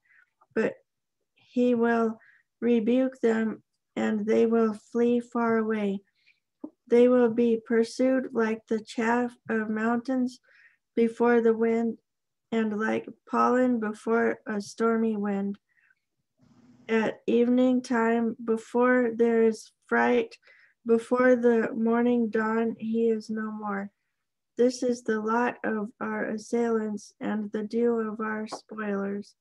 C: he will rebuke them and they will flee far away. They will be pursued like the chaff of mountains before the wind and like pollen before a stormy wind. At evening time, before there is fright, before the morning dawn, he is no more. This is the lot of our assailants and the due of our spoilers.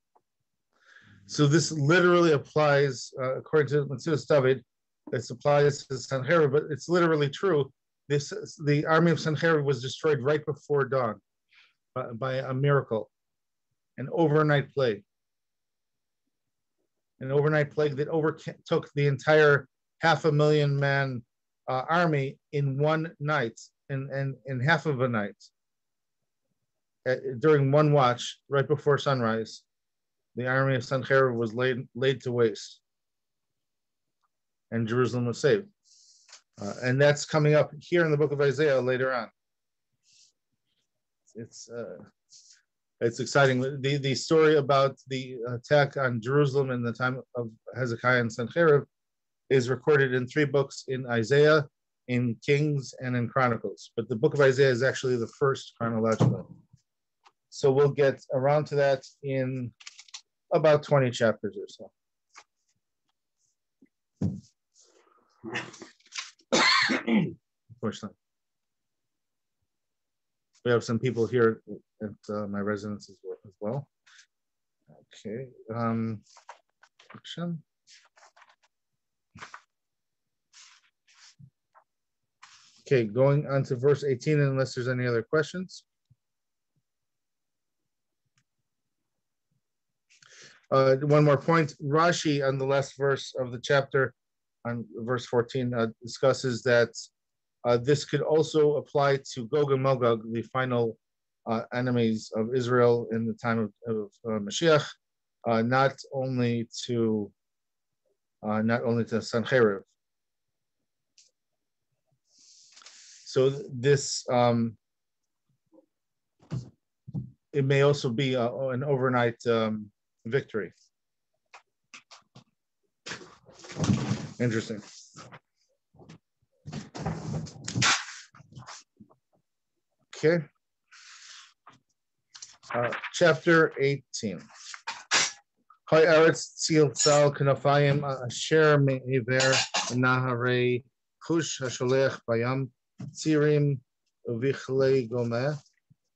A: So this literally applies, uh, according to Metzudas David, it applies to Sanherib, but it's literally true. This the army of Sanherib was destroyed right before dawn by, by a miracle, an overnight plague, an overnight plague that overtook the entire half a million man uh, army in one night, in, in, in half of a night, uh, during one watch right before sunrise the army of Sancherib was laid, laid to waste and Jerusalem was saved. Uh, and that's coming up here in the book of Isaiah later on. It's uh, it's exciting. The, the story about the attack on Jerusalem in the time of Hezekiah and Sennacherib is recorded in three books in Isaiah, in Kings, and in Chronicles. But the book of Isaiah is actually the first chronological. So we'll get around to that in about 20 chapters or so. Unfortunately. We have some people here at uh, my residence as well. Okay. Um, action. Okay, going on to verse 18, unless there's any other questions. Uh, one more point. Rashi on the last verse of the chapter, on verse 14, uh, discusses that uh, this could also apply to Gog and Magog, the final uh, enemies of Israel in the time of, of uh, Mashiach, uh, not only to not only to Sancherib. So this um, it may also be an overnight um, victory. Interesting. Okay. Uh, chapter 18. Hi Eretz Tzil Tzal Kanafayim Asher Me'ever Naharei Kush Hasholech Bayam Tzirim Vichle Gomeh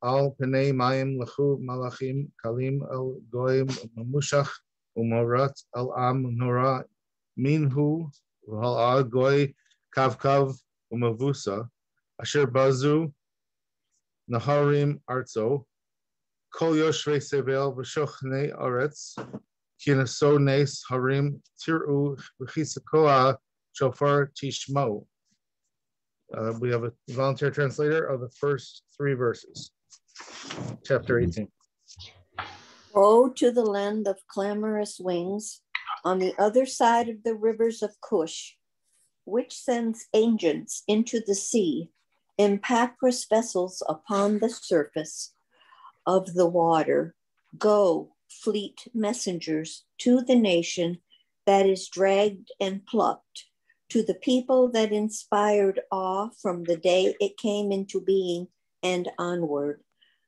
A: al penei mayim lechu malachim kalim el goyim mamushach umorat al am nora minhu v'hal al goy kavkav umavusa asher bazu naharim arzo kol yoshvei sevel v'shochne aretz kinaso nes harim tiru v'chisakoa shofar tishmo Uh, we have a volunteer translator of the first three verses, chapter 18.
F: Woe to the land of clamorous wings on the other side of the rivers of Cush, which sends agents into the sea in Papyrus vessels upon the surface of the water. Go, fleet messengers, to the nation that is dragged and plucked, to the people that inspired awe from the day it came into being and onward,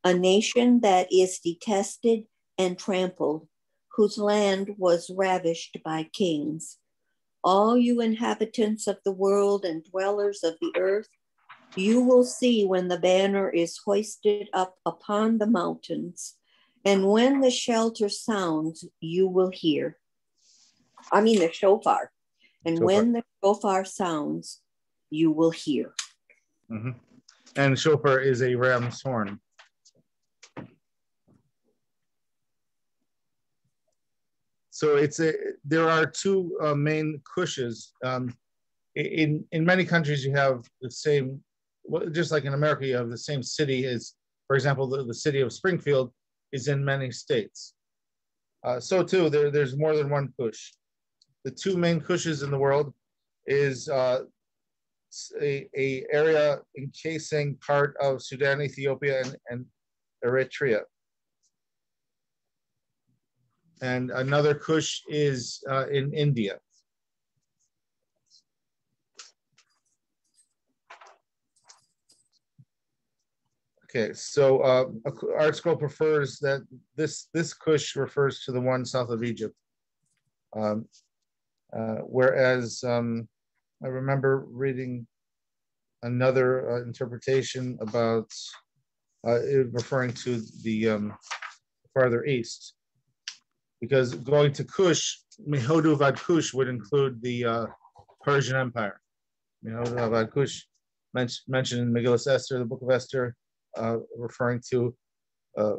F: a nation that is detested and trampled, whose land was ravished by kings. All you inhabitants of the world and dwellers of the earth, you will see when the banner is hoisted up upon the mountains, and when the shelter sounds, you will hear. I mean, the shofar. And
A: Shofar.
F: when the shofar sounds, you will hear.
A: Mhm. And shofar is a ram's horn. So it's a there are two uh, main kushes. Um, in in many countries, you have the same, just like in America, you have the same city as, for example, the, the city of Springfield is in many states. Uh, so too, there, there's more than one kush. The two main kushes in the world is uh, a, a area encasing part of Sudan, Ethiopia, and, and Eritrea. And another Kush is uh, in India. Okay, so uh, ArtScroll prefers that this this Kush refers to the one south of Egypt. Um, uh, whereas um, I remember reading another uh, interpretation about uh, it referring to the um, farther east. Because going to Kush, Mehodu Vad Kush would include the uh, Persian Empire. Mehodu Vad Kush men- mentioned in Megillus Esther, the Book of Esther, uh, referring to uh,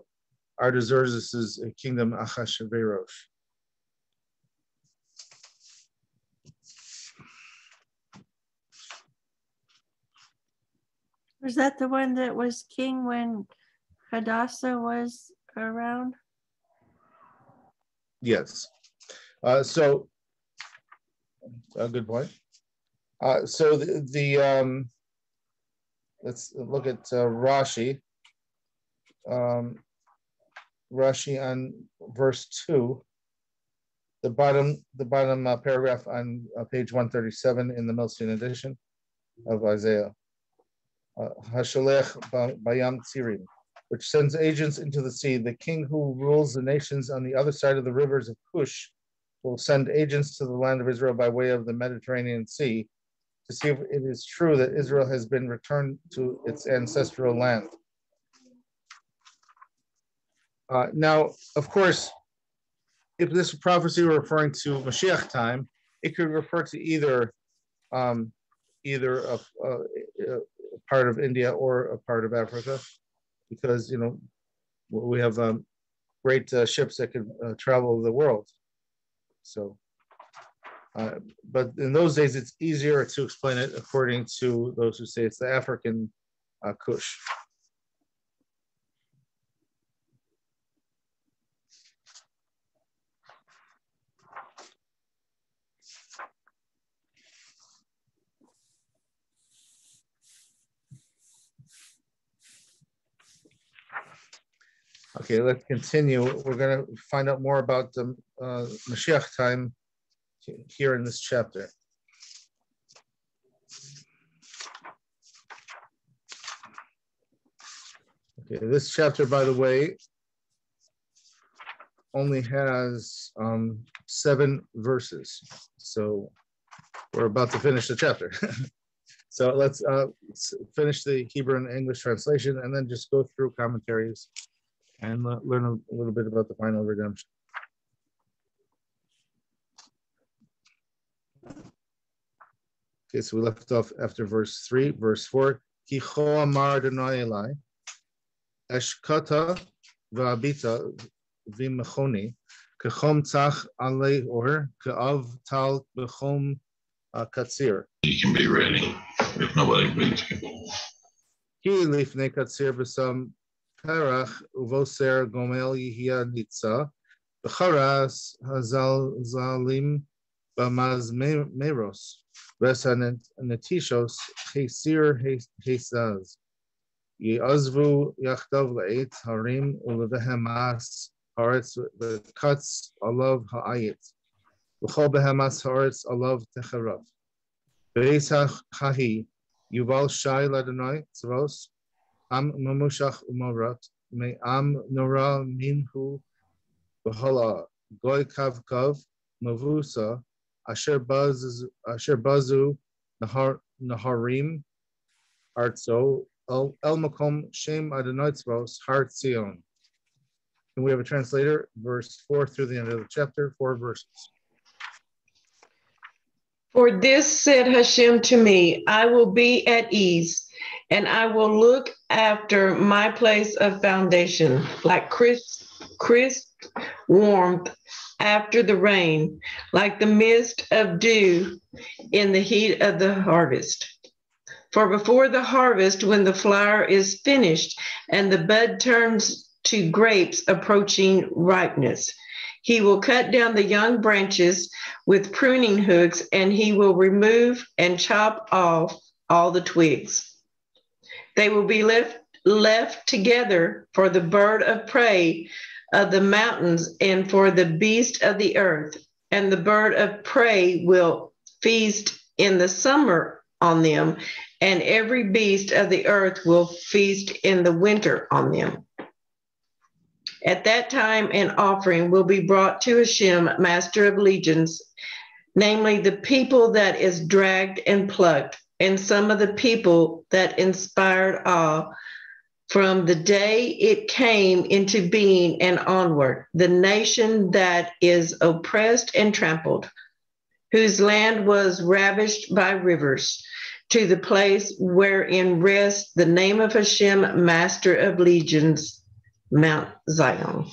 A: Artaxerxes' kingdom Achashverosh.
C: Was that the one that was king when Hadassah was around?
A: Yes. Uh, so, a good point. Uh, so the, the um, let's look at uh, Rashi. Um, Rashi on verse two. The bottom, the bottom uh, paragraph on uh, page one thirty-seven in the Milstein edition of Isaiah. Uh, Hashalech ba- Bayam Tzirim which sends agents into the sea. The king who rules the nations on the other side of the rivers of Cush will send agents to the land of Israel by way of the Mediterranean Sea to see if it is true that Israel has been returned to its ancestral land. Uh, now, of course, if this prophecy were referring to Mashiach time, it could refer to either um, either a, a, a part of India or a part of Africa because you know we have um, great uh, ships that could uh, travel the world. So, uh, but in those days, it's easier to explain it according to those who say it's the African uh, Kush. Okay, let's continue. We're going to find out more about the uh, Mashiach time here in this chapter. Okay, this chapter, by the way, only has um, seven verses. So we're about to finish the chapter. so let's, uh, let's finish the Hebrew and English translation and then just go through commentaries and le- learn a, little bit about the final redemption. Okay, so we left off after verse three, verse four. Ki cho amar Adonai Eli, eshkata v'abita v'mechoni, kechom tzach alei or ke'av tal b'chom katzir.
B: You can be ready. if nobody reads it.
A: Ki lifnei katsir b'sam Terach uvoser gomel yihia nitza b'charas hazal zalim b'maz meros v'sa netishos heisir heisaz yazvu yachdav leit harim ulevehemas haaretz v'katz alav ha'ayit v'chol behemas haaretz alav techerav v'esach hahi yuval shai ladonai tzvos Am Mamushach Umarat, Me Am Nora Minhu Bahala, Goy Kav Kav, Mavusa, Asher Bazu nahar Naharim, artso El Makom Shem Adonitzvos, Har Zion. And we have a translator, verse 4 through the end of the chapter, four verses.
G: For this said Hashem to me, I will be at ease and I will look after my place of foundation, like crisp, crisp warmth after the rain, like the mist of dew in the heat of the harvest. For before the harvest, when the flower is finished and the bud turns to grapes approaching ripeness, he will cut down the young branches with pruning hooks and he will remove and chop off all the twigs. They will be left, left together for the bird of prey of the mountains and for the beast of the earth. And the bird of prey will feast in the summer on them, and every beast of the earth will feast in the winter on them. At that time, an offering will be brought to Hashem, master of legions, namely the people that is dragged and plucked, and some of the people that inspired awe from the day it came into being and onward, the nation that is oppressed and trampled, whose land was ravished by rivers to the place wherein rests the name of Hashem, Master of Legions, Mount Zion.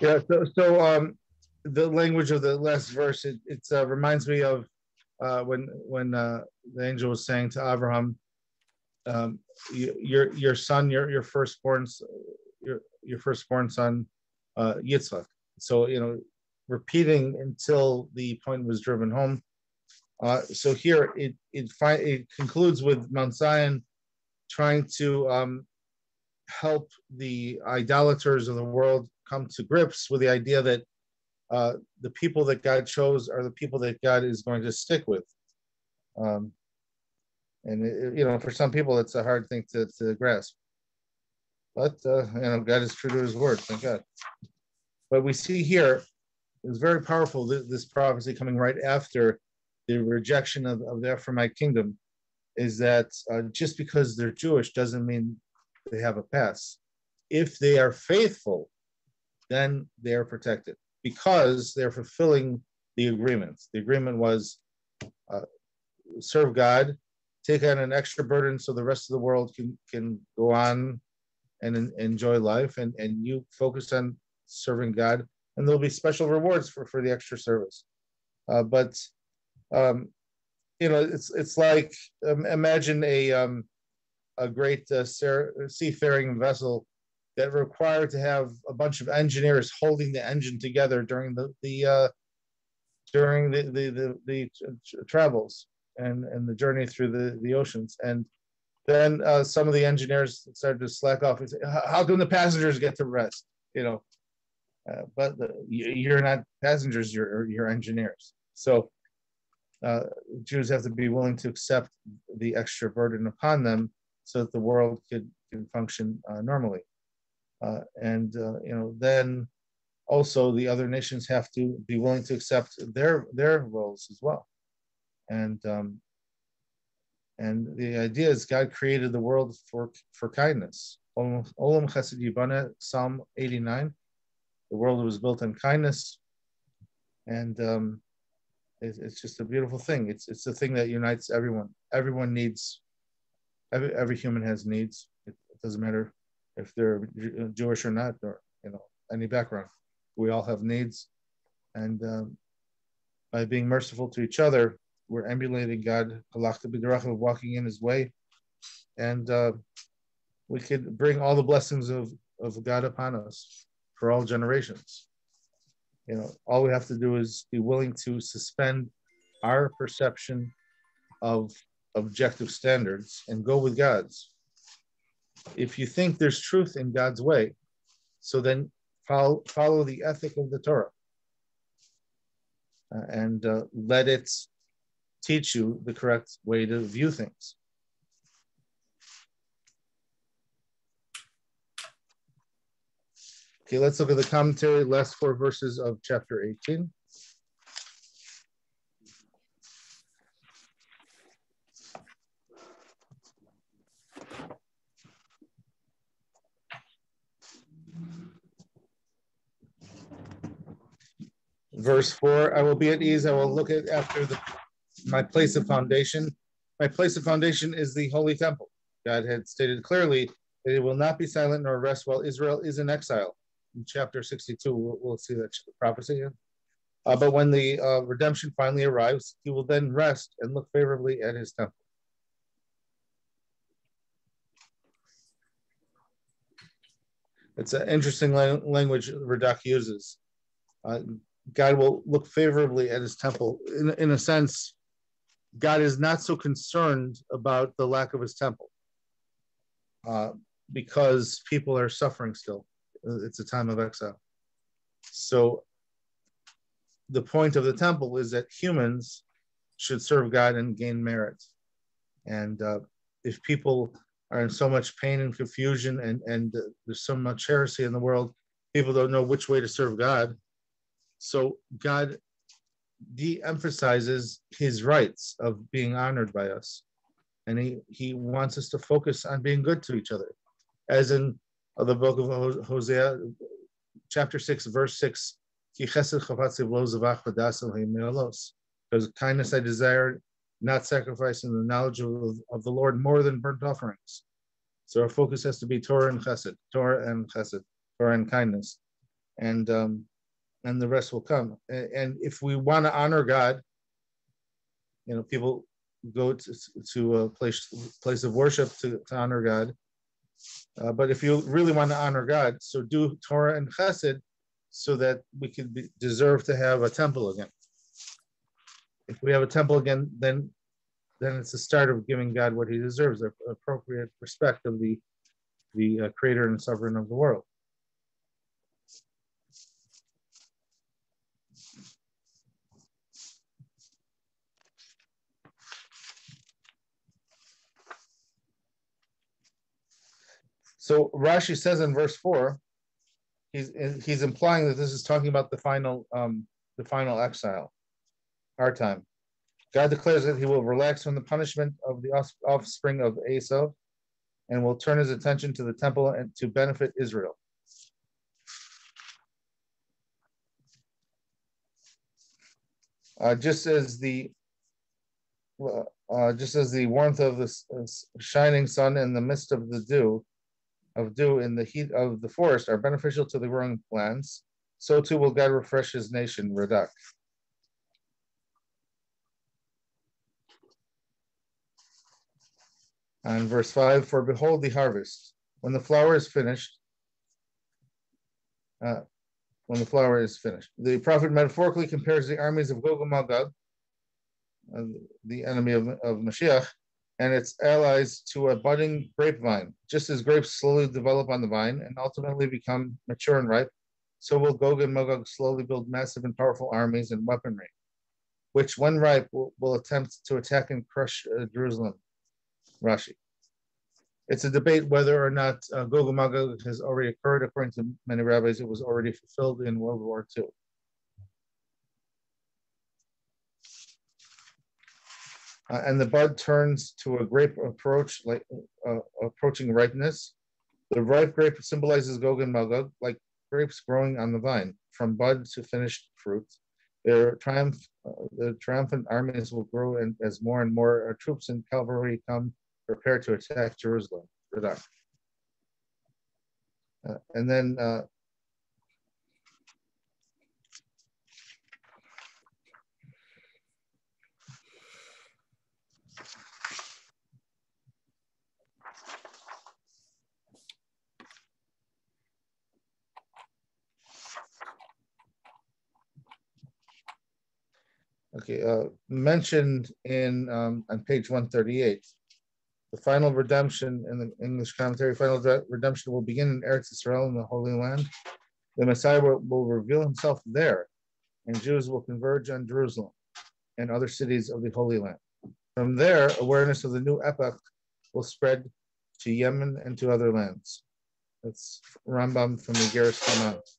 A: Yeah, so, so um, the language of the last verse it, uh, reminds me of uh, when when uh, the angel was saying to Abraham, um, your your son, your your firstborn, your your firstborn son, uh, Yitzchak. So you know repeating until the point was driven home. Uh, so here it it, fi- it concludes with Mount Zion trying to um, help the idolaters of the world come to grips with the idea that uh, the people that God chose are the people that God is going to stick with. Um, and it, you know, for some people, it's a hard thing to, to grasp. But uh, you know, God is true to His word. Thank God. But we see here it's very powerful, this prophecy coming right after the rejection of, of the Ephraimite kingdom, is that uh, just because they're Jewish doesn't mean they have a pass. If they are faithful, then they are protected because they're fulfilling the agreement. The agreement was uh, serve God, take on an extra burden so the rest of the world can, can go on and enjoy life, and, and you focus on serving God and there'll be special rewards for, for the extra service. Uh, but um, you know, it's it's like um, imagine a um, a great uh, seafaring vessel that required to have a bunch of engineers holding the engine together during the the uh, during the the the, the travels and and the journey through the the oceans and then uh, some of the engineers started to slack off and say, "How can the passengers get to rest?" You know, uh, but the, you're not passengers, you're, you're engineers. So uh, Jews have to be willing to accept the extra burden upon them so that the world could, could function uh, normally. Uh, and, uh, you know, then also the other nations have to be willing to accept their, their roles as well. And, um, and the idea is God created the world for, for kindness. Olam Chesed Yibana, Psalm 89 the world was built on kindness, and um, it, it's just a beautiful thing. It's it's the thing that unites everyone. Everyone needs. Every, every human has needs. It, it doesn't matter if they're Jewish or not, or you know any background. We all have needs, and um, by being merciful to each other, we're emulating God, walking in his way. And uh, we could bring all the blessings of, of God upon us for all generations. You know, all we have to do is be willing to suspend our perception of objective standards and go with God's. If you think there's truth in God's way, so then follow, follow the ethic of the Torah uh, and uh, let it teach you the correct way to view things. Okay, let's look at the commentary, last four verses of chapter 18. Verse four, I will be at ease. I will look at after the my place of foundation. My place of foundation is the holy temple. God had stated clearly that it will not be silent nor rest while Israel is in exile. In chapter 62, we'll, we'll see that prophecy. Uh, but when the uh, redemption finally arrives, he will then rest and look favorably at his temple. It's an interesting language Radak uses. Uh, God will look favorably at his temple. In, in a sense, God is not so concerned about the lack of his temple uh, because people are suffering still. It's a time of exile. So the point of the temple is that humans should serve God and gain merit. And uh, if people are in so much pain and confusion and, and uh, there's so much heresy in the world, people don't know which way to serve God. So God de-emphasizes his rights of being honored by us. And he, he wants us to focus on being good to each other. As in uh, the book of Hosea, chapter 6, verse 6, because kindness I desire, not sacrifice, sacrificing the knowledge of, of the Lord more than burnt offerings. So our focus has to be Torah and Chesed, Torah and Chesed, Torah and kindness. And um, and the rest will come. And if we want to honor God, you know, people go to, to a place place of worship to, to honor God. Uh, but if you really want to honor God, so do Torah and Chesed, so that we can be, deserve to have a temple again. If we have a temple again, then then it's the start of giving God what He deserves, appropriate respect of the the uh, Creator and Sovereign of the world. So Rashi says in verse four, he's he's implying that this is talking about the final um, the final exile, our time. God declares that He will relax from the punishment of the offspring of Esau, and will turn His attention to the temple and to benefit Israel. Uh, just as the uh, just as the warmth of the shining sun in the midst of the dew of dew in the heat of the forest are beneficial to the growing plants, so too will God refresh his nation, Radak. And verse 5 For behold the harvest, when the flower is finished, uh, when the flower is finished. The prophet metaphorically compares the armies of Gog and Magog, uh, the enemy of, of Mashiach, and its allies to a budding grapevine. Just as grapes slowly develop on the vine and ultimately become mature and ripe, so will Gog and Magog slowly build massive and powerful armies and weaponry, which, when ripe, will, will attempt to attack and crush uh, Jerusalem. Rashi. It's a debate whether or not uh, Gog and Magog has already occurred. According to many rabbis, it was already fulfilled in World War II. Uh, and the bud turns to a grape approach, like uh, approaching ripeness. The ripe grape symbolizes Gog and Magog, like grapes growing on the vine, from bud to finished fruit. Their triumph, uh, the triumphant armies will grow and as more and more uh, troops and cavalry come prepared to attack Jerusalem. Uh, and then Okay, uh, mentioned in, um, on page one thirty-eight. The final redemption in the English commentary, final redemption will begin in Eretz Israel in the Holy Land. The Messiah will, will reveal himself there, and Jews will converge on Jerusalem and other cities of the Holy Land. From there, awareness of the new epoch will spread to Yemen and to other lands. That's Rambam from the Iggeres.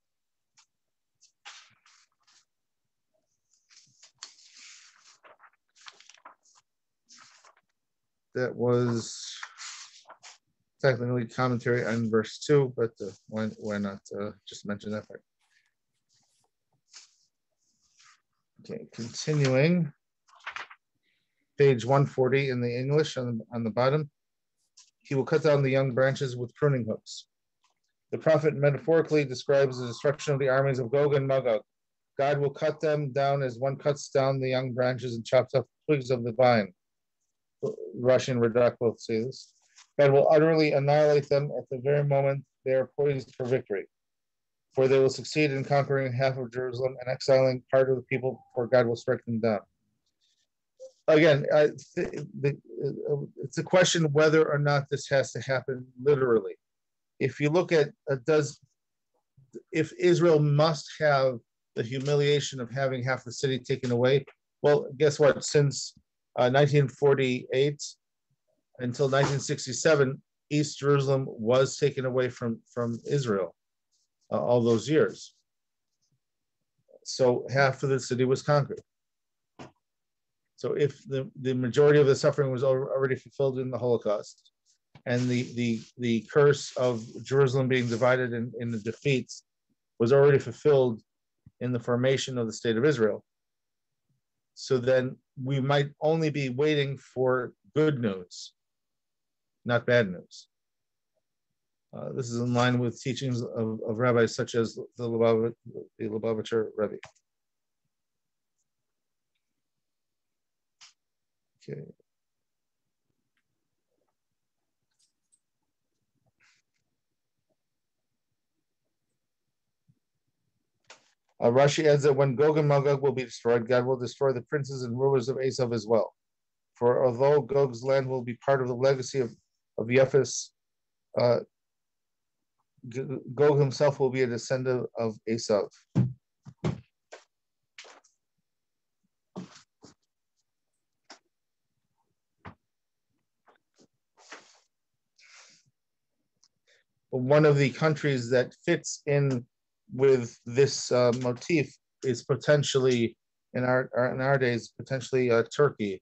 A: That was technically commentary on verse two, but uh, why, why not uh, just mention that part? Okay, continuing. Page one forty in the English on, the- on the bottom. He will cut down the young branches with pruning hooks. The prophet metaphorically describes the destruction of the armies of Gog and Magog. God will cut them down as one cuts down the young branches and chops off the twigs of the vine. Russian this. God will utterly annihilate them at the very moment they are poised for victory. For they will succeed in conquering half of Jerusalem and exiling part of the people, for God will strike them down. Again, I, th- the, uh, it's a question whether or not this has to happen literally. If you look at, uh, does, if Israel must have the humiliation of having half the city taken away, well, guess what? Since uh, 1948 until 1967, East Jerusalem was taken away from, from Israel uh, all those years. So half of the city was conquered. So if the, the majority of the suffering was already fulfilled in the Holocaust, and the, the, the curse of Jerusalem being divided in, in the defeats was already fulfilled in the formation of the state of Israel, so then we might only be waiting for good news, not bad news. Uh, this is in line with teachings of, of rabbis such as the Lubavitcher, the Lubavitcher Rebbe. Okay. Uh, Rashi adds that when Gog and Magog will be destroyed, God will destroy the princes and rulers of Esav as well. For although Gog's land will be part of the legacy of, of Yefes, uh, Gog himself will be a descendant of Esav. One of the countries that fits in with this uh, motif is potentially in our, in our days potentially uh, Turkey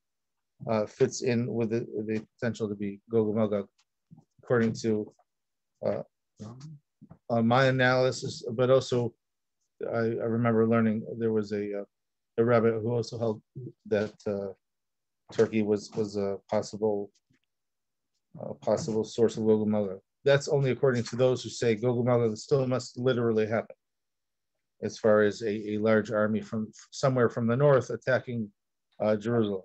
A: uh, fits in with the, the potential to be Gog Magog, according to uh, uh, my analysis, but also I, I remember learning there was a uh, a rabbi who also held that Turkey was was a possible a possible source of Gog Magog. That's only according to those who say Gog Magog still must literally happen, as far as a, a large army from somewhere from the north attacking uh, Jerusalem.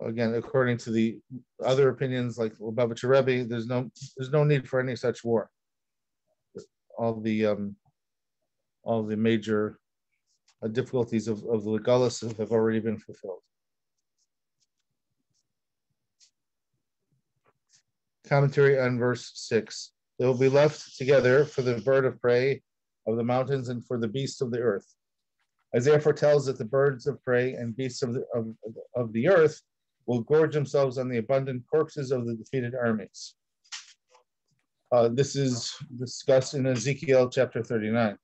A: Again, according to the other opinions like Lubavitcher Rebbe, there's no there's no need for any such war. All the um, all the major difficulties of, of the legalis have already been fulfilled. Commentary on verse six. They will be left together for the bird of prey of the mountains and for the beast of the earth. Isaiah foretells that the birds of prey and beasts of the, of, of the earth will gorge themselves on the abundant corpses of the defeated armies. Uh, this is discussed in Ezekiel chapter 39.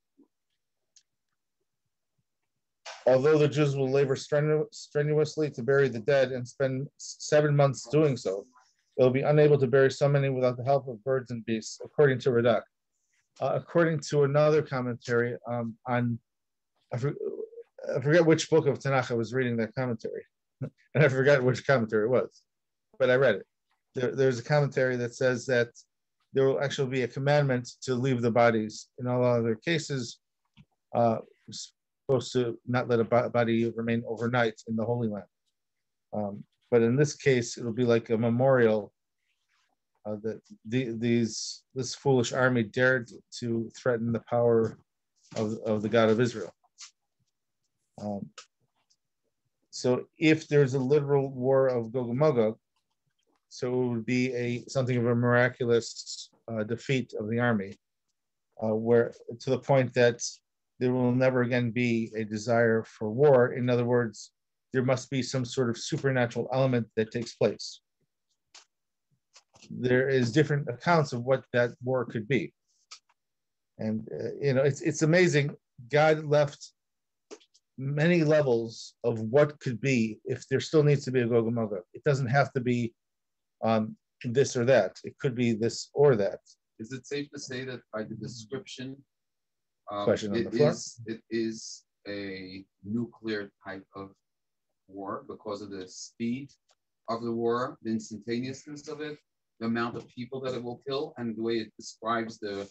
A: Although the Jews will labor strenu- strenuously to bury the dead and spend seven months doing so, they'll be unable to bury so many without the help of birds and beasts, according to Radak. Uh, according to another commentary um, on, I, for, I forget which book of Tanakh I was reading that commentary, and I forgot which commentary it was, but I read it. There, there's a commentary that says that there will actually be a commandment to leave the bodies. In all other cases, uh, supposed to not let a body remain overnight in the Holy Land. Um, but in this case, it'll be like a memorial uh, that the, these this foolish army dared to threaten the power of, of the God of Israel. Um, so if there's a literal war of Gog and Magog, so it would be a something of a miraculous uh, defeat of the army, uh, where to the point that there will never again be a desire for war. In other words, there must be some sort of supernatural element that takes place. There is different accounts of what that war could be, and uh, you know it's it's amazing. God left many levels of what could be if there still needs to be a Gog Magog. It doesn't have to be um, this or that. It could be this or that.
E: Is it safe to say that by the description, um,
A: Question on
E: it
A: the floor.
E: is it is a nuclear type of war because of the speed of the war, the instantaneousness of it, the amount of people that it will kill, and the way it describes the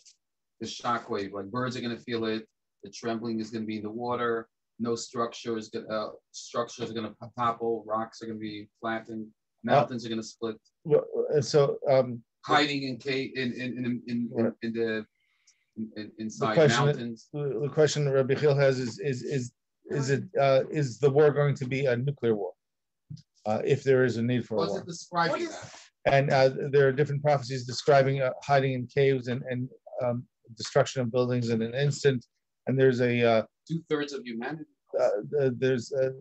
E: the shockwave. Like birds are going to feel it. The trembling is going to be in the water. No structure is going uh, structures are going to topple. Rocks are going to be flattened. Mountains are going to split.
A: Well, uh, So um,
E: Hiding in in in in in, in, in the in, in- inside
A: question-
E: mountains.
A: the the question Rabbi Chil has is is is is it uh, is the war going to be a nuclear war? Uh, if there is a need for a war,
E: it describing that?
A: and uh, there are different prophecies describing uh, hiding in caves and and um, destruction of buildings in an instant. And there's a uh,
E: Two thirds of humanity.
A: uh, there's a,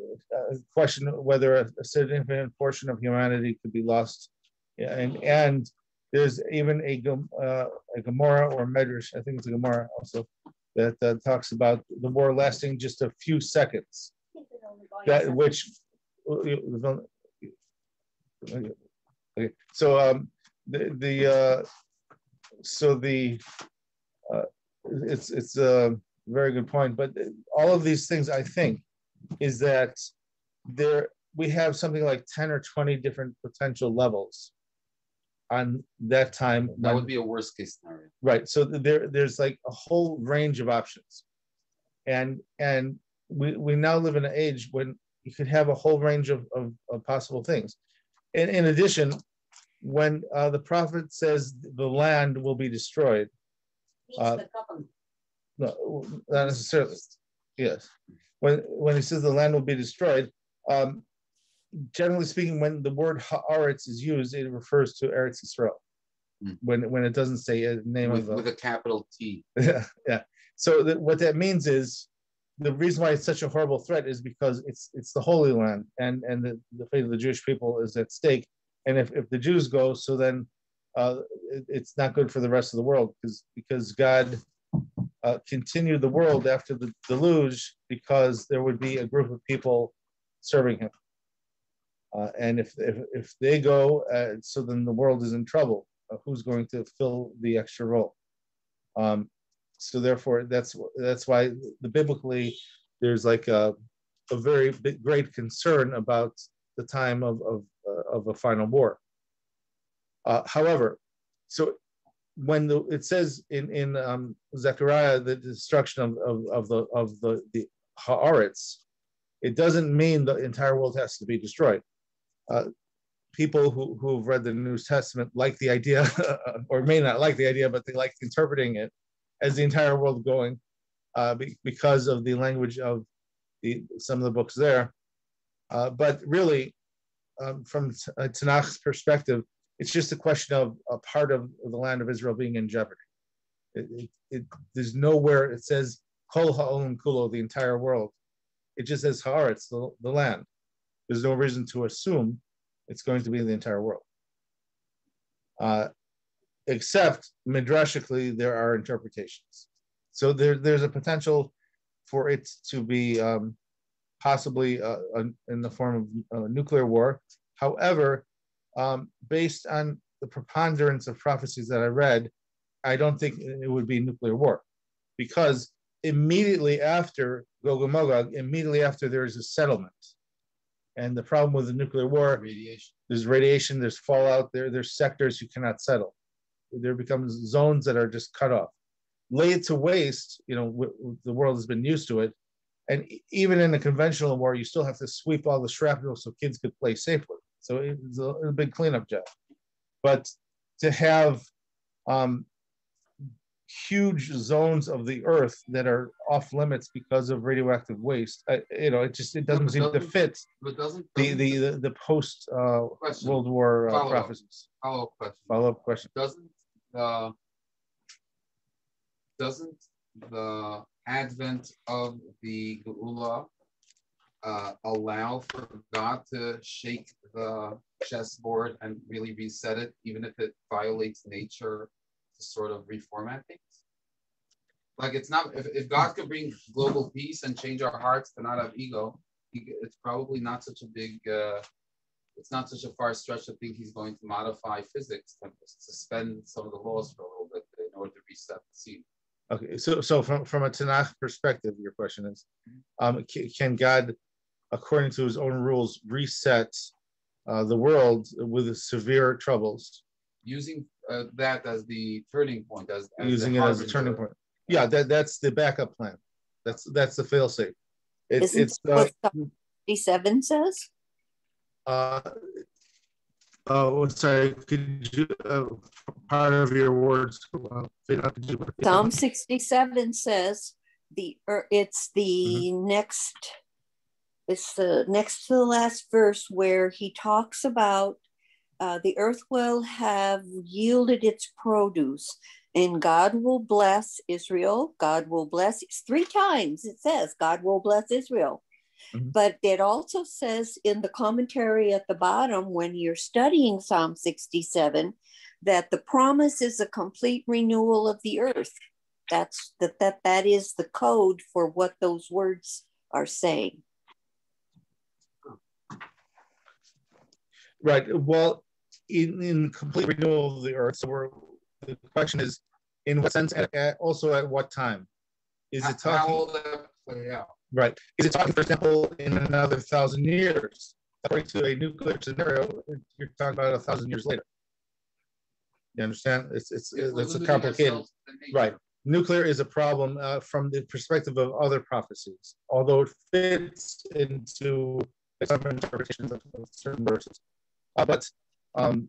A: a question whether a, a significant portion of humanity could be lost, and and there's even a uh, a Gemara or Medrash, I think it's a Gemara also, that uh, talks about the war lasting just a few seconds. That which, okay, so um, the the uh, so the uh, it's it's a very good point, but all of these things I think is that there we have something like 10 or 20 different potential levels on that time
E: That
A: when-
E: would be a worst case scenario.
A: right so there there's like a whole range of options. And and we we now live in an age when you could have a whole range of of, of possible things. And in addition when uh, the prophet says the land will be destroyed Uh, no not necessarily. Yes. When when he says the land will be destroyed um generally speaking when the word haaretz is used it refers to eretz israel
E: Hmm.
A: when when it doesn't say a name
E: With,
A: of the
E: with a capital T.
A: yeah, yeah. So that, what that means is the reason why it's such a horrible threat is because it's it's the Holy Land and and the, the fate of the Jewish people is at stake. And if, if the Jews go, so then uh, it, it's not good for the rest of the world because because God uh, continued the world after the deluge because there would be a group of people serving Him. Uh, and if, if if they go, uh, so then the world is in trouble. Uh, who's going to fill the extra role? Um, so therefore, that's that's why the biblically there's like a, a very big, great concern about the time of of, uh, of a final war. Uh, however, so when the, it says in in um, Zechariah the destruction of, of, of the of the the Haaretz, it doesn't mean the entire world has to be destroyed. Uh, people who who have read the New Testament like the idea, or may not like the idea, but they like interpreting it as the entire world going, uh, be, because of the language of the some of the books there. Uh, but really, um, from a Tanakh's perspective, it's just a question of a part of the land of Israel being in jeopardy. It, it, it, there's nowhere it says Kol Ha'olam Kulo, the entire world. It just says Haaretz, the, the land. There's no reason to assume it's going to be the entire world. Uh, except midrashically, there are interpretations. So there, there's a potential for it to be um, possibly uh, in the form of a nuclear war. However, um, based on the preponderance of prophecies that I read, I don't think it would be nuclear war because immediately after Gog and Magog, immediately after there is a settlement. And the problem with the nuclear war,
E: Radiation.
A: there's radiation, there's fallout, there, there's sectors you cannot settle. There becomes zones that are just cut off. Lay it to waste, you know, w- w- the world has been used to it. And even in a conventional war, you still have to sweep all the shrapnel so kids could play safely. So it's a, a big cleanup job. But to have um, huge zones of the earth that are off limits because of radioactive waste. I, you know, it just it doesn't seem to fit
E: But doesn't
A: the the the, the post uh,
E: question,
A: World War uh,
E: Follow-up.
A: prophecies.
E: follow-up question.
A: Follow up question.
E: doesn't the doesn't the advent of the Geula uh, allow for God to shake the chessboard and really reset it, even if it violates nature to sort of reformat things? Like it's not if, if God could bring global peace and change our hearts to not have ego, he, it's probably not such a big uh, it's not such a far stretch to think he's going to modify physics to suspend some of the laws for a little bit in order to reset the scene.
A: Okay, so so from from a Tanakh perspective, your question is, um, can God, according to His own rules, reset uh, the world with severe troubles,
E: Using uh, that as the turning point, as, as
A: using it as a turning point? Yeah, that that's the backup plan. That's that's the failsafe. It's
F: Isn't
A: it's
F: that
A: uh,
F: what Psalm 57 says?
A: uh, oh, sorry. Could you uh, part of your words? Uh, fade out, could you repeat that?
F: Psalm 67 says the er, it's the
A: Mm-hmm.
F: next it's the next to the last verse where he talks about uh, the earth will have yielded its produce and God will bless Israel. God will bless three times it says God will bless Israel.
A: Mhm.
F: But it also says in the commentary at the bottom when you're studying Psalm 67 that the promise is a complete renewal of the earth that's that that that is the code for what those words are saying
A: Right. Well, in, in complete renewal of the earth. So we're, the question is, in what sense, and also at what time? Is it
E: How- How
A: talking?
E: will that play out?
A: Right. Is it talking, for example, in another thousand years? According to a nuclear scenario, you're talking about a thousand years later. You understand? It's it's it's a complicated.
E: ourselves to nature,
A: Right. Nuclear is a problem uh, from the perspective of other prophecies, although it fits into some interpretations of of certain verses. Uh, but um,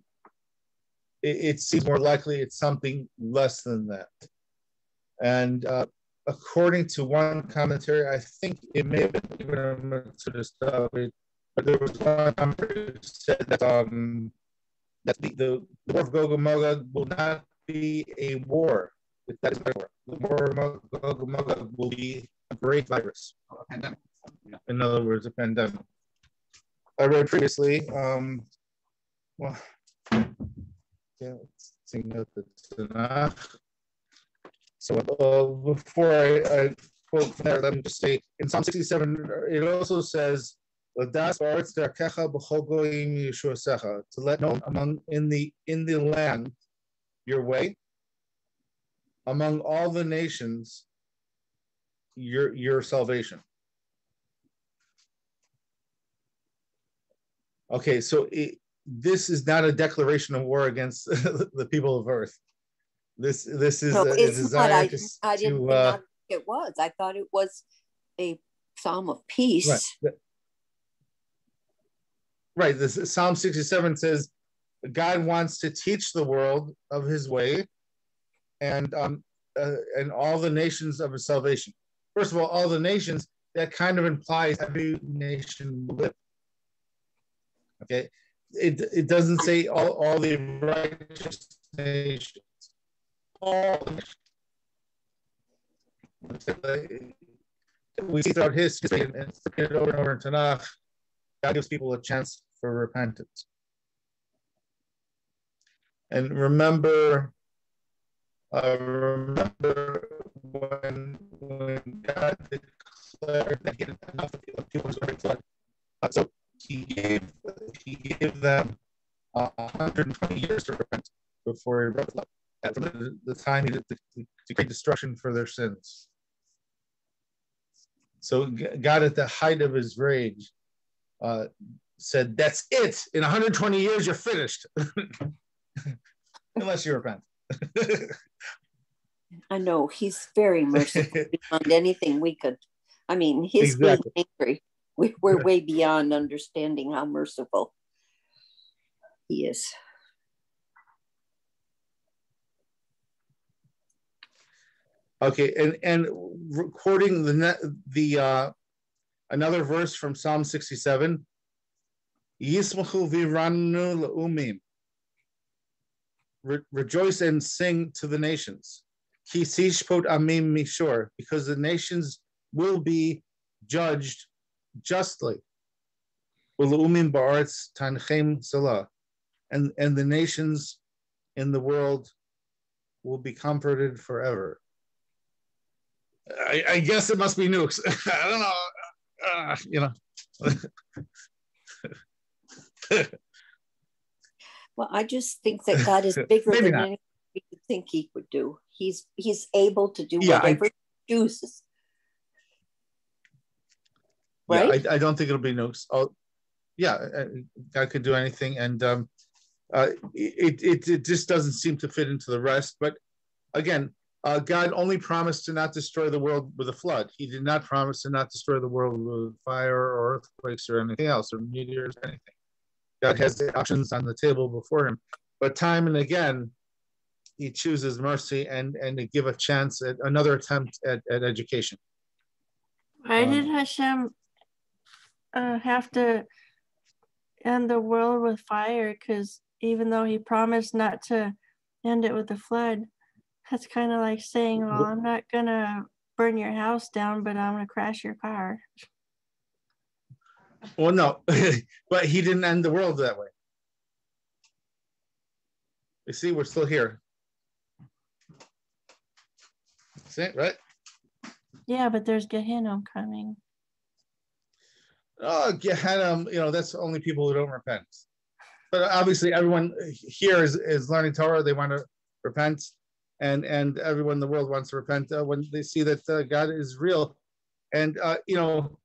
A: it, it seems more likely it's something less than that. And uh, according to one commentary, I think it may have been given to the study, but there was one commentary who said that um, that the, the, the war of Gog and Magog will not be a war. That is a war. The war of Gog and Magog will be a great virus.
E: a pandemic.
A: In other words, a pandemic. I read previously, um, well, yeah, let's see, note the Tanakh. So uh, before I, I quote there, let me just say in Psalm 67, it also says, to let known among in the in the land your way among all the nations your your salvation. Okay, so it, this is not a declaration of war against the people of Earth. This this is
F: no
A: a, a desire
F: i,
A: to,
F: I didn't
A: to
F: think
A: uh,
F: it was i thought it was a psalm of peace
A: right. the- right. This Psalm 67 says God wants to teach the world of His way, and um uh, and all the nations of His salvation. First of all, all the nations that kind of implies every nation will live. Okay, it it doesn't say all all the righteous nations. All we see throughout history and it's over and over in Tanakh, God gives people a chance for repentance. And remember, uh, remember when when God declared that He had enough of people's great flood. Uh, so He gave He gave them uh, 120 years to repent before He wrote the. At the, the time He did the, the great destruction for their sins. So God, at the height of His rage, uh, said, "That's it. In 120 years, you're finished." Unless you repent.
F: i know he's very merciful beyond anything we could i mean his
A: Exactly.
F: being angry we, we're way beyond understanding how merciful He is.
A: Okay, and and recording the the uh, another verse from Psalm sixty seven. Yismachu viranu laumim. Rejoice and sing to the nations. Ki sishpot amim mishor, because the nations will be judged justly. Ule'umim ba'aretz tanchem salah. And, and the nations in the world will be comforted forever. I, I guess it must be nukes. I don't know. Uh, you know.
F: well, I just think that God is bigger than anything we could think He would do. He's He's able to do yeah, whatever I, He chooses.
A: Right? Yeah, I, I, don't think it'll be nukes. Oh, yeah, uh, God could do anything, and um, uh, it, it it just doesn't seem to fit into the rest. But again, uh, God only promised to not destroy the world with a flood. He did not promise to not destroy the world with fire or earthquakes or anything else or meteors or anything. God has the options on the table before him. But time and again, he chooses mercy and, and to give a chance at another attempt at, at education.
C: Why um, did Hashem uh, have to end the world with fire? Because even though he promised not to end it with a flood, that's kind of like saying, well, I'm not going to burn your house down, but I'm going to crash your car.
A: Well, no, but he didn't end the world that way. You see, we're still here. See, right?
C: Yeah, but there's Gehenna coming.
A: Oh, Gehenna, you know, that's only people who don't repent. But obviously, everyone here is, is learning Torah. They want to repent and and everyone in the world wants to repent uh, when they see that uh, God is real. And uh, you know,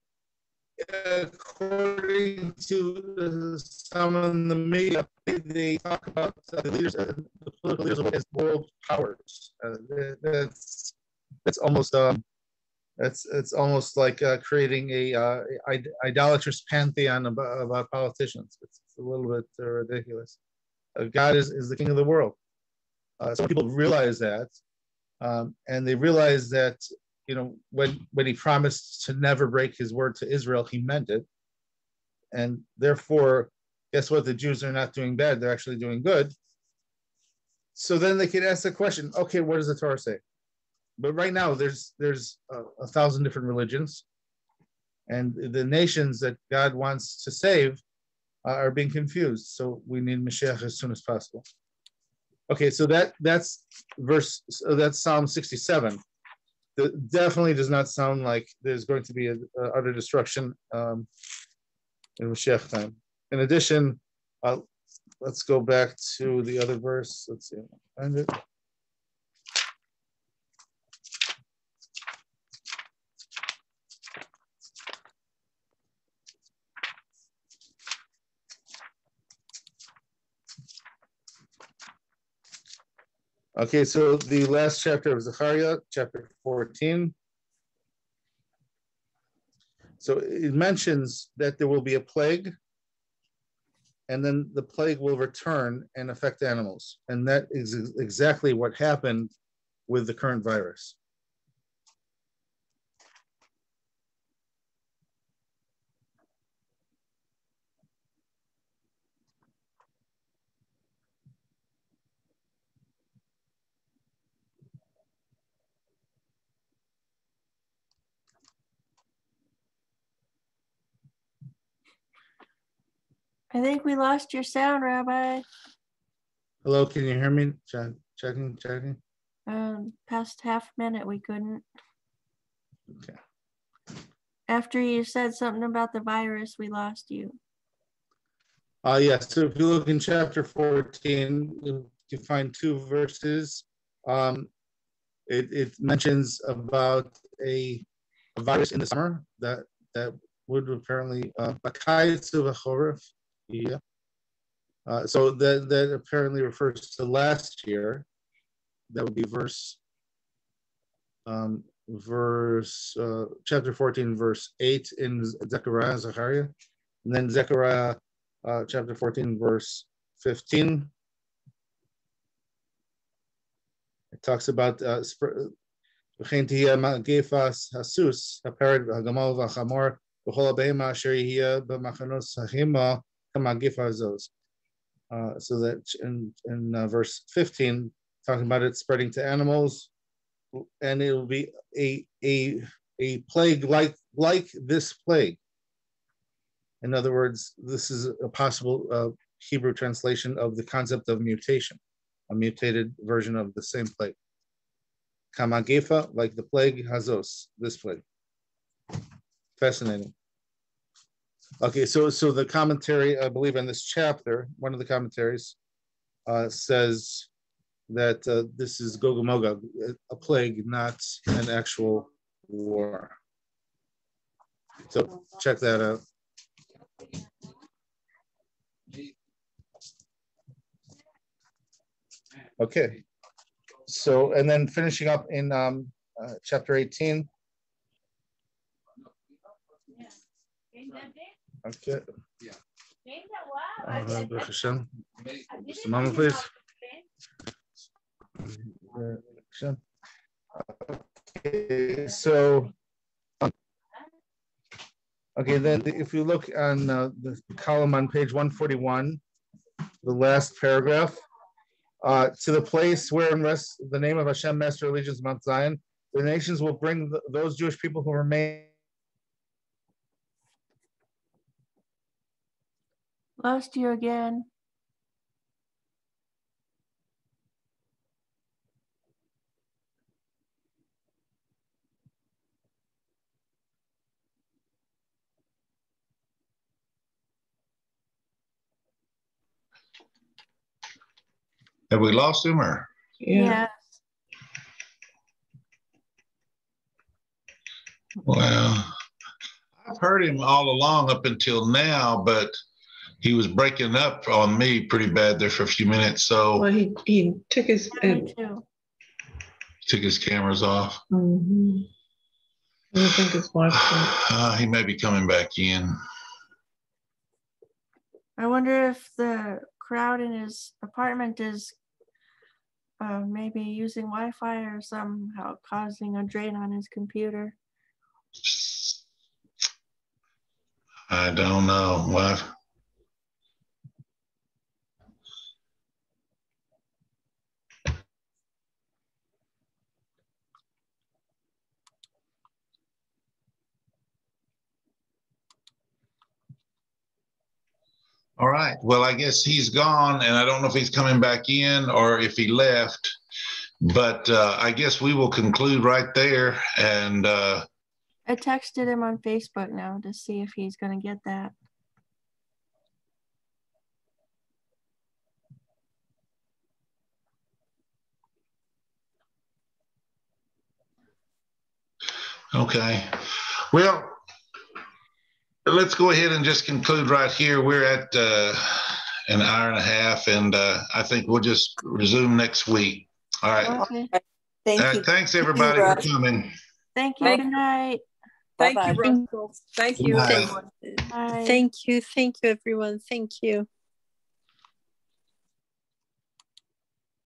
A: according to some in the media, they talk about uh, the leaders, the political leaders as world powers. Uh, that's that's almost um, that's it's almost like creating a idolatrous pantheon about, about politicians. It's, it's, a little bit ridiculous. God is, is the king of the world. Uh, some people realize that, um, and they realize that you know when when he promised to never break his word to Israel, he meant it, and therefore, guess what? The Jews are not doing bad; they're actually doing good. So then they could ask the question: Okay, what does the Torah say? But right now, there's there's a, a thousand different religions, and the nations that God wants to save uh, are being confused. So we need Mashiach as soon as possible. Okay, so that that's verse. So that's Psalm 67. That definitely does not sound like there's going to be a, a utter destruction um, in Mashiach time. In addition, uh, let's go back to the other verse. Let's see, find it. Okay, so the last chapter of Zechariah, chapter 14. So it mentions that there will be a plague, and then the plague will return and affect animals. And that is exactly what happened with the current virus.
C: I think we lost your sound, Rabbi.
A: Hello, can you hear me? Check, checking, checking.
C: Um, past half minute, we couldn't.
A: Okay.
C: After you said something about the virus, we lost you.
A: Uh, yes, so if you look in chapter 14, you find two verses. Um, it, it mentions about a, a virus in the summer that that would apparently uh, yeah. Uh, so that, that apparently refers to last year. That would be verse, um, verse, uh, chapter 14, verse 8 in Zechariah, Zechariah. And then Zechariah uh, chapter 14, verse 15. It talks about uh, Kamagifa Azos. Uh, so that in, in uh, verse 15, talking about it spreading to animals, and it will be a, a, a plague like, like this plague. In other words, this is a possible uh, Hebrew translation of the concept of mutation, a mutated version of the same plague. Kamagefa, like the plague, Hazos, this plague. Fascinating. Okay, so so the commentary, I believe, in this chapter, one of the commentaries uh, says that uh, this is Gog u'Magog, a plague, not an actual war. So check that out. Okay, so and then finishing up in um, uh, chapter 18. Okay.
E: Yeah.
A: Baruch Hashem. Just a moment, please. Okay, so okay, then if you look on uh, the column on page 141, the last paragraph, uh, to the place wherein rests the name of Hashem, Master of Legions, Mount Zion, the nations will bring th- those Jewish people who remain
C: Lost you again.
B: Have we lost him or?
G: Yeah.
C: Yeah.
B: Well, I've heard him all along up until now, but he was breaking up on me pretty bad there for a few minutes. So
G: Well, he, he took his,
C: Yeah,
G: uh,
B: took his cameras off.
G: mhm. I think his wife.
B: Uh, he may be coming back in.
C: I wonder if the crowd in his apartment is uh, maybe using Wi-Fi or somehow causing a drain on his computer.
B: I don't know. What? All right. Well, I guess he's gone, and I don't know if he's coming back in or if he left. But uh, I guess we will conclude right there. And uh,
C: I texted him on Facebook now to see if he's going to get that.
B: Okay. Well, let's go ahead and just conclude right here. We're at uh, an hour and a half, and uh, I think we'll just resume next week. All right.
C: Okay.
F: Thank
B: All right,
F: you.
B: thanks, everybody, for coming.
C: Thank you. Good night.
H: Thank
F: Bye-bye.
H: you, Russell. Thank you.
B: Good night.
H: Thank you. Thank you, everyone. Thank you.